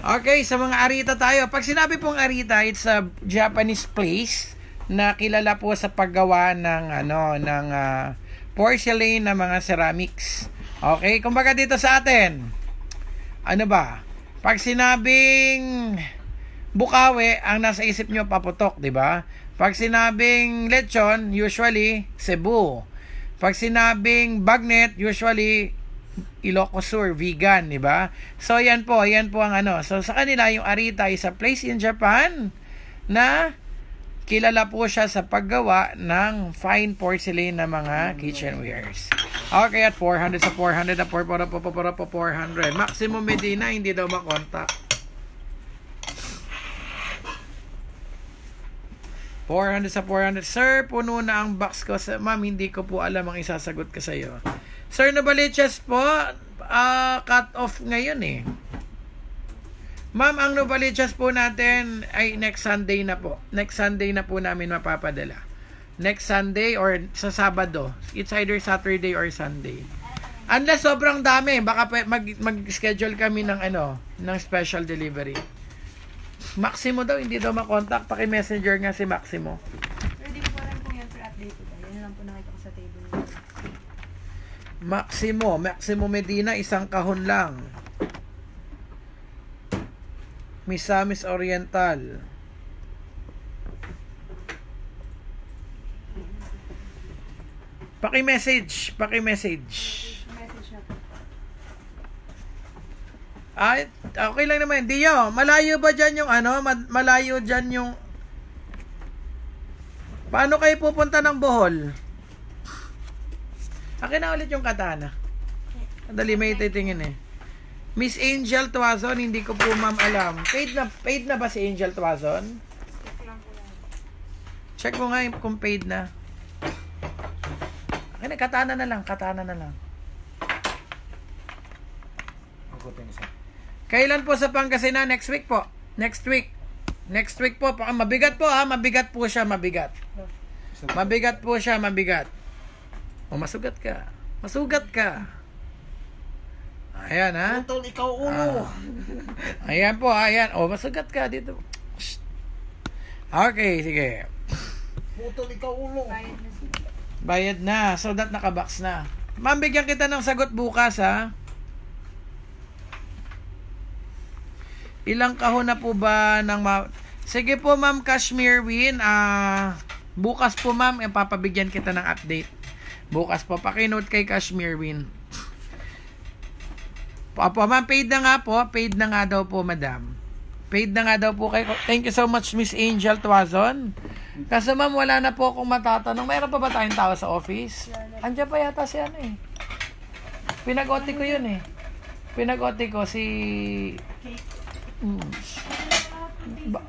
Okay, sa mga arita tayo. Pag sinabi pong arita, it's a Japanese place na kilala po sa paggawa ng ano ng ah, porcelain na mga ceramics. Okay, kumbaga dito sa atin. Ano ba? Pag sinabing bukawi, ang nasa isip nyo paputok, di ba? Pag sinabing lechon, usually Cebu. Pag sinabing bagnet, usually Ilocos Sur, vegan, di ba? So, yan po, yan po ang ano. So, sa kanila, yung Arita is a place in Japan na kilala po siya sa paggawa ng fine porcelain na mga kitchenwares. Okay, at 400 sa 400 na 4 po, po, po, po, 400. Maximum Medina, hindi daw makontak. 400 sa 400. Sir, puno na ang box ko. Ma'am, hindi ko po alam ang isasagot ko sa iyo. Sir Novaliches po, ah cut off ngayon eh. Ma'am, ang Novaliches po natin ay next Sunday na po. Next Sunday na po namin mapapadala. Next Sunday or sa Sabado. It's either Saturday or Sunday. Unless sobrang dami, baka mag, mag-schedule kami ng ano, ng special delivery. Maximo daw, hindi daw makontak. Paki-messenger nga si Maximo. Pwede ko pa rin po yan for update ko. Yan lang po nakita ko sa table. Maximo, Maximo Medina, isang kahon lang. Misamis Oriental. Paki-message, paki-message. Ay, okay lang naman. Dio, malayo ba dyan yung ano? Ma- Malayo dyan yung... Paano kayo pupunta ng Bohol? Akin na ulit yung katana. Dali, may titingin eh. Miss Angel Tuazon, hindi ko po ma'am alam. Paid na, paid na ba si Angel Tuazon? Check mo nga kung paid na. Akin na, katana na lang, katana na lang. Kailan po sa Pangasinan? Next week po. Next week. Next week po. Pa- Mabigat po ha. Mabigat po siya. Mabigat. Mabigat po siya. Mabigat. O masugat ka. Masugat ka. Ayan ha. Tol, ikaw ulo. Ayan po. Ayan. O masugat ka dito. Shh. Okay. Sige. Putol, ikaw ulo. Bayad na. So that nakabox na. Ma'am, bigyan kita ng sagot bukas ha. Ilang kahon na po ba ng ma- Sige po ma'am Kashmir Win. Ah, bukas po ma'am, ipapabigyan kita ng update. Bukas po, pakinote kay Kashmir Win. Opo, ma'am, paid na nga po. Paid na nga daw po, madam. Paid na nga daw po kay... Thank you so much, Miss Angel Tuazon. Kaso ma'am, wala na po akong matatanong. Mayroon pa ba tayong tao sa office? Andiyan pa yata si ano eh. Pinag-oti ko yun eh. Pinag-oti ko si... Hmm. Ba-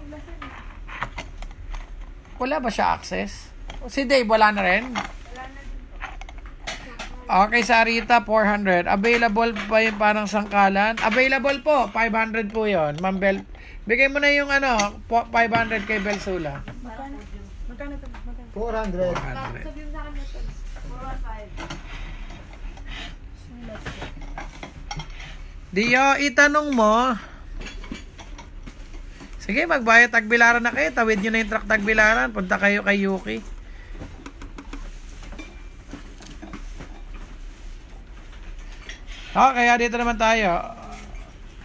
wala ba siya access? Si Dave, wala na rin? Okay, Sarita, 400. Available pa yung parang sangkalan? Available po, 500 po yon Ma'am Bel, bigay mo na yung ano, po- 500 kay Belsula. Magkano to? Magkano? 400. 400. Sabi mo sa akin na to. 415. Dio, itanong mo. Sige, magbayad tagbilaran na kayo. Tawid nyo na yung truck tagbilaran. Punta kayo kay Yuki. Okay, kaya dito naman tayo.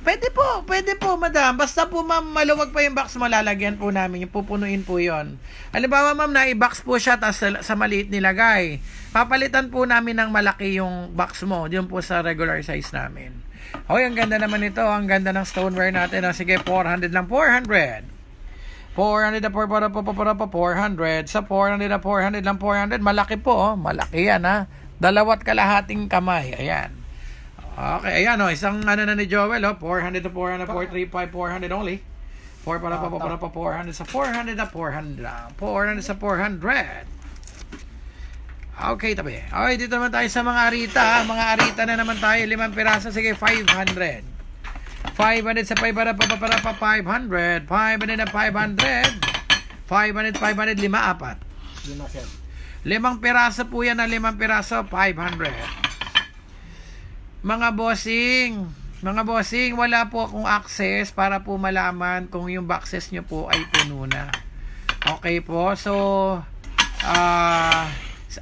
Pwede po, pwede po, madam. Basta po, ma'am, maluwag pa yung box, malalagyan po namin. Yung pupunuin po yon. Halimbawa, ma'am, na-box po siya, tapos sa, sa maliit nilagay. Papalitan po namin ng malaki yung box mo. Yun po sa regular size namin. Hoy, ang ganda naman ito. Ang ganda ng stoneware natin. Ah, sige, 400 lang. 400. 400 na 4 para pa para pa 400 sa 400 na 400 lang 400 malaki po oh malaki yan ha dalawat kalahating kamay ayan okay ayan oh isang ano na ni Joel oh 400 to 400 435 400 only 4 para pa para pa 400 sa 400 na 400 lang 400 sa 400 Okay, tabi. Okay, dito naman tayo sa mga arita. Mga arita na naman tayo. Limang piraso. Sige, 500. 500 sa 5 para pa para pa 500. 500 na 500. 500, 500, lima, apat. Lima, sir. Limang piraso po yan na limang piraso, 500. Mga bossing, mga bossing, wala po akong access para po malaman kung yung boxes nyo po ay puno na. Okay po, so, ah,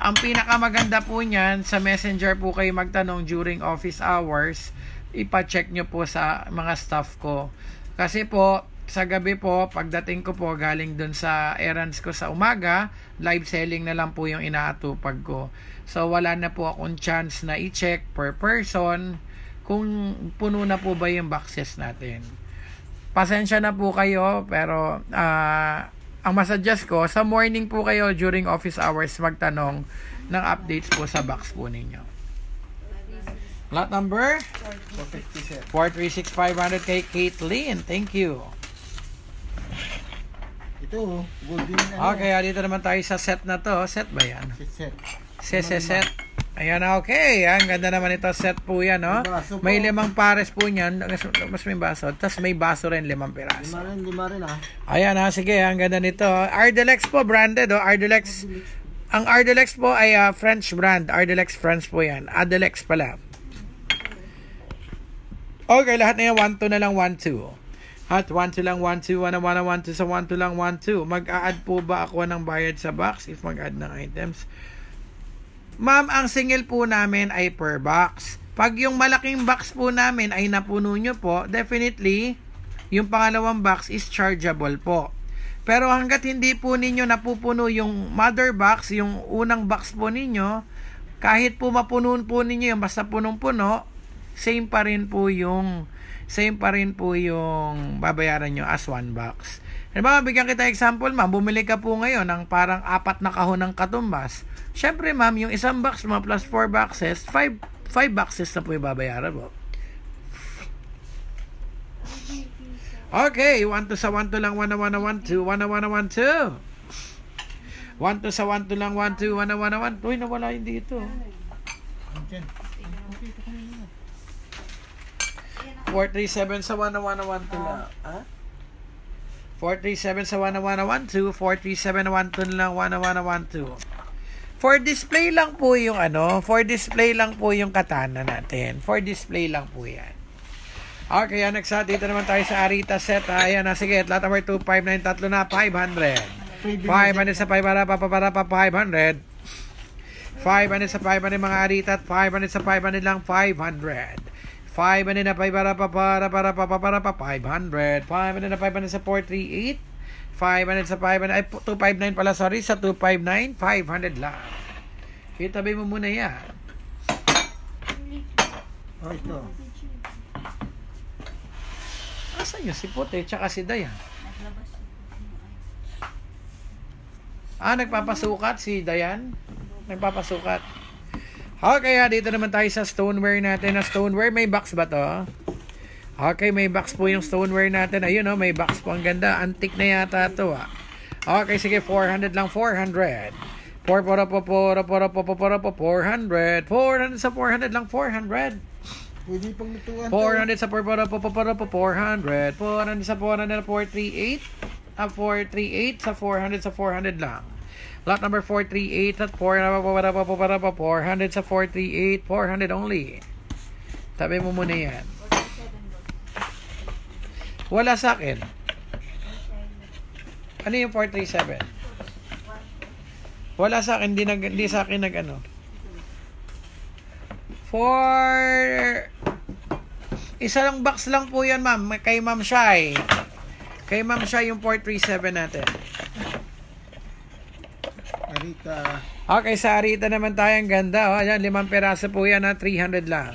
ang pinakamaganda po niyan, sa messenger po kayo magtanong during office hours, ipa-check nyo po sa mga staff ko. Kasi po, sa gabi po, pagdating ko po galing dun sa errands ko sa umaga, live selling na lang po yung inaatupag ko. So, wala na po akong chance na i-check per person kung puno na po ba yung boxes natin. Pasensya na po kayo, pero ah, ang masuggest ko, sa morning po kayo during office hours magtanong ng updates po sa box po ninyo. Lot number? 450, sir. 436500 kay Caitlyn. Thank you. Ito, oh, golden. Okay, ah, dito naman tayo sa set na to. Set ba yan? Set. Set, set, set. Ayan, okay. Ang ganda naman ito. Set po yan, no? May baso po. May limang pares po niyan. Mas, may baso. Tapos may baso rin, limang piraso. Lima rin, lima rin ah. Ayan ha, sige, ang ganda nito. Ardelex po, branded oh, Ardelex. Ang Ardelex po ay ah, French brand. Ardelex French po yan. Ardelex pala. Okay, lahat na yan, 1-2 na lang, 1-2. At 1-2 lang, 1-2, 1 1 1 2 sa 1-2 lang, 1-2. Mag-a-add po ba ako ng bayad sa box if mag-add ng items? Ma'am, ang single po namin ay per box. Pag yung malaking box po namin ay napuno nyo po, definitely, yung pangalawang box is chargeable po. Pero hanggat hindi po ninyo napupuno yung mother box, yung unang box po ninyo, kahit po mapuno po ninyo yung basta punong-puno, same pa rin po yung same pa rin po yung babayaran nyo as one box. Halimbawa, bigyan kita example, ma'am, bumili ka po ngayon ng parang apat na kahon ng katumbas. Siyempre, ma'am, yung isang box mo plus four boxes, five, five boxes na po yung babayaran mo. Okay, 1 to sa 1 to lang 1 na 1 na 1 2 1 na 1 na 1 2 1 to sa 1 to lang 1 2 1 na 1 na 1 Uy, nawala yun dito. Andyan. 437 sa 1 na 1 na 1 to lang. Ha? 437 sa 1 na 1 na 1 2 437 na 1 to lang 1 na 1 na 1 2 For display lang po yung ano, for display lang po yung katana natin. For display lang po yan. Okay, yan, next. Dito naman tayo sa Arita set. ha. Ayan na, sige. Lot number 259, tatlo na, 500. 500 sa 5 para pa para pa 500. 500 sa 500 mga Arita at 500 sa 500 lang 500. 500 na 5 para pa para para pa para pa 500. 500 na 500 sa 438. 500 sa 500 ay 259 pala sorry sa 259 500 lang. Itabi mo muna yan. Oh, ito. Asan yung si Puti tsaka si Dayan? Ah, nagpapasukat si Dayan? Nagpapasukat. Okay, ah, dito naman tayo sa stoneware natin. Na stoneware, may box ba to? Okay, may box po yung stoneware natin. Ayun, oh, may box po. Ang ganda. Antique na yata to, ah. Okay, sige, 400 lang, 400. 4 para po, para para po, para po, 400. 400 sa 400 lang, 400. Pwede pang lutuan. 400 sa 4 para po, para po, 400. 400 sa 400 na 438. Ah, 438 sa 400 sa 400 lang. Lot number 438 at 4 na po, para po, para po, 400 sa 438. 400 only. Tabi mo muna yan. Wala sa akin. Ano yung 437? Wala sa akin, hindi, nag, hindi sa akin nag ano. For isa lang box lang po yan, ma'am. Kay Ma'am Shai. Kay Ma'am Shai yung 437 natin. Arita. Okay, sa Arita naman tayo. Ang ganda. Oh, ayan, limang peraso po yan na 300 lang.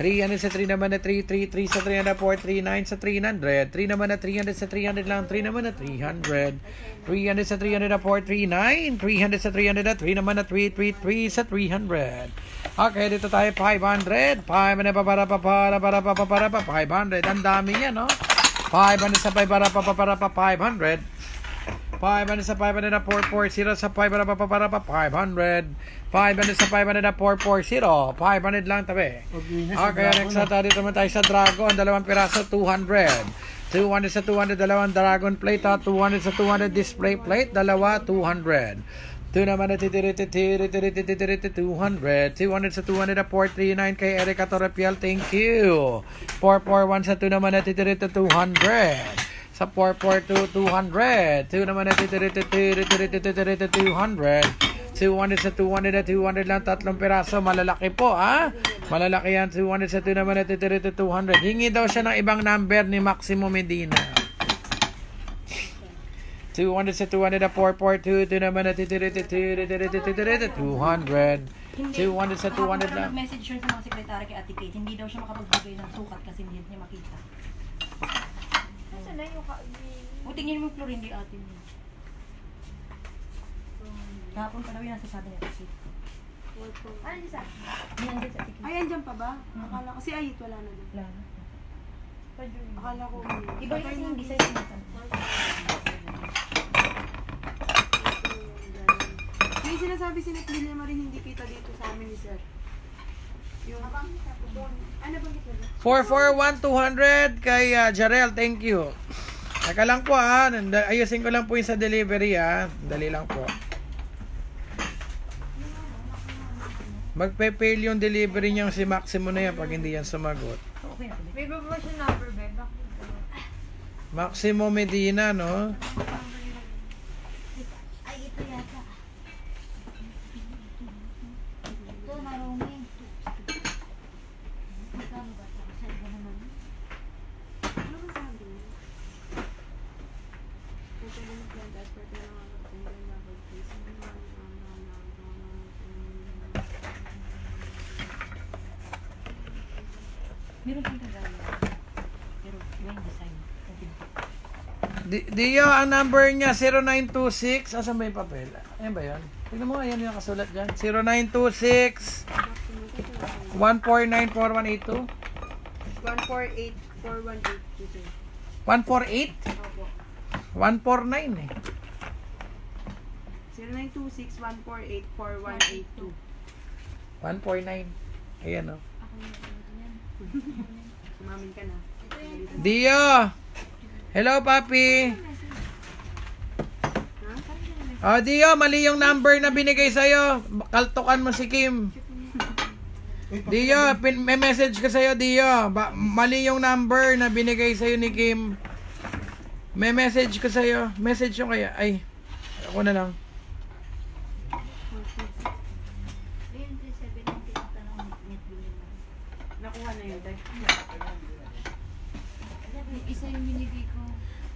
300 sa 3 naman na 3, 3, 3 sa 3 na 4, 3, 9 sa 300. 3 naman na 300 sa 300 lang. 3 naman na 300. 300 sa 300 na 4, 3, 9. 300 sa 300 na 3 naman na 3, 3, 3 sa 300. Okay, dito tayo 500. 500 pa para pa para para pa para pa 500. Ang dami yan, no? 500 sa 5 para pa para pa 500. 500 sa 500 na 440 sa 5 para pa para pa 500. 500 sa 500 na 440. 500 lang tabi. Okay, next na tayo dito naman tayo sa Dragon. Dalawang piraso, 200. 200 sa 200, dalawang Dragon plate. Ha? 200 sa 200 display plate. Dalawa, 200. 2 naman na titiriti 200. 200 sa 200 na 439 kay Erica Torrepial. Thank you. 441 sa 2 naman na titiriti 200 sa 442 200 2 naman na titiriti 200 200 sa 200 na 200 lang tatlong piraso malalaki po ha malalaki yan 200 sa 2 naman na titiriti 200 hingi daw siya ng ibang number ni Maximo Medina 200 sa 200 na 442 2 naman na titiriti 200 200 sa 200 lang Message siya sa mga sekretary kay Ate Kate. Hindi daw siya makapagbigay ng sukat kasi hindi niya makita. Saan na yung ka- O tingin mo Flor, hindi atin yun. Kahapon pa daw yung nasa sabi ni Ate Kate. Ano yung sa? Yan din sa Kate. Ay, andyan pa ba? Akala ko, si Ayit wala na doon. Wala na. Akala ko, Iba yung kasi yung design niya. May sinasabi si Nick William rin hindi kita dito sa amin ni Sir. Yung, ano bang kita ba? 441-200 kay uh, Jarel, thank you. Teka lang po ha, Nanda- ayusin ko lang po yung sa delivery ha. Dali lang po. Magpe-fail yung delivery niyang si Maximo na yan pag hindi yan sumagot. May baba siya number? Maximo Medina, no? Ay, ito yata. Ito, marumi. Magkano ba ito? Kasi iba naman. Ano ba sabi niya? Ito na yung plan, that's part na lang ako. Ito na lang ako. Please, ano na, ano na, ano na, ano na, Meron kang kagaya. Pero, yung design. Di Dio, ang number niya 0926. Asan ba yung papel? Ayan ba yun? Tignan mo, ayan yung nakasulat dyan. 0926 1494182 148-4182, sir. 148 Opo. 149 eh. 0926-148-4182. 149. Ayan oh. Umamin ka na. Dio! Hello, papi! Oh, Dio, mali yung number na binigay sa'yo. Kaltukan mo si Kim. Dio, pin- may message ko sa'yo, Dio. Ba- mali yung number na binigay sa'yo ni Kim. May message ko sa'yo. Message yung kaya. Ay, ako na lang. Ayun, 370 ang tanong ni Net William. Nakuha na yun, tay. Sabi, isa yung binigay ko.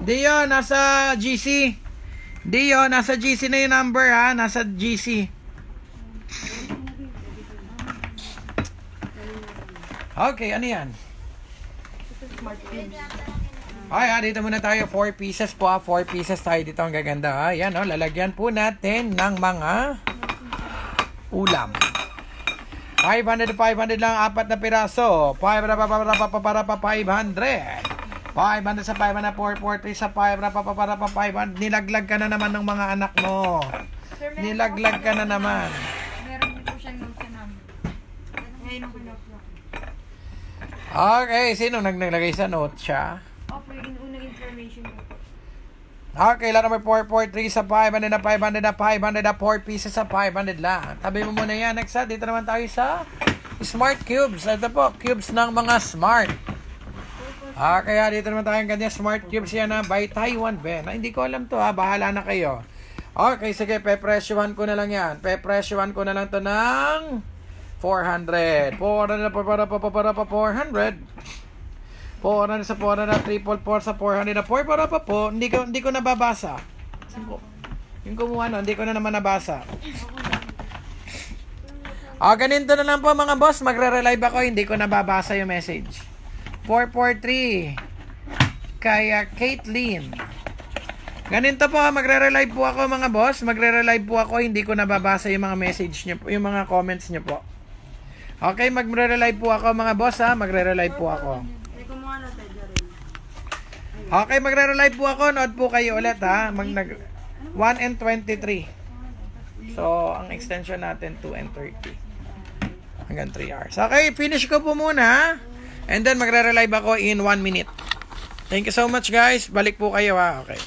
Dio, nasa GC. Dio, nasa GC na yung number ha. Nasa GC. Okay, ano yan? Ay, ah, dito muna tayo. 4 pieces po ah. 4 pieces tayo dito. Ang gaganda ah. Yan oh, lalagyan po natin ng mga ulam. 500 500 lang, apat na piraso. 500 para para para para pa 500. 500 sa 500, 443 sa 500, pa para pa 500. Nilaglag ka na naman ng mga anak mo. Nilaglag ka na naman. Meron din po siyang notes sa number. Ngayon pinaplock. Okay, sino nag naglagay sa note siya? Opo, yung unang information ko. Okay, lot number 443 sa 500 na 500 na 500 na 4 pieces sa 500 lang. Tabi mo muna yan. Next, dito naman tayo sa Smart Cubes. Ito po, cubes ng mga smart. Ah, kaya dito naman tayo ganyan Smart Cubes yan na by Taiwan Ben. Ah, hindi ko alam to ha, bahala na kayo. Okay, sige, pepresyohan ko na lang yan. Pepresyohan ko na lang to ng 400. 400 na para para para para 400. 400 sa 400, triple 4 sa 400 na 4 para pa po, hindi ko, hindi ko nababasa. Yung kumuha no, hindi ko na naman nabasa. Ah, ganito na lang po mga boss, magre-relive ako, hindi ko nababasa yung message. 443 kaya Caitlyn. Ganito po, magre-relive po ako mga boss, magre-relive po ako, hindi ko nababasa yung mga message niyo po, yung mga comments niyo po. Okay, magre-relive po ako mga boss ha, magre-relive po ako. Okay, magre-relive po ako. Nood po kayo ulit ha. Mag nag 1 and 23. So, ang extension natin 2 and 30. Hanggang 3 hours. Okay, finish ko po muna. ha? And then magre-relive ako in 1 minute. Thank you so much guys. Balik po kayo ha. Okay.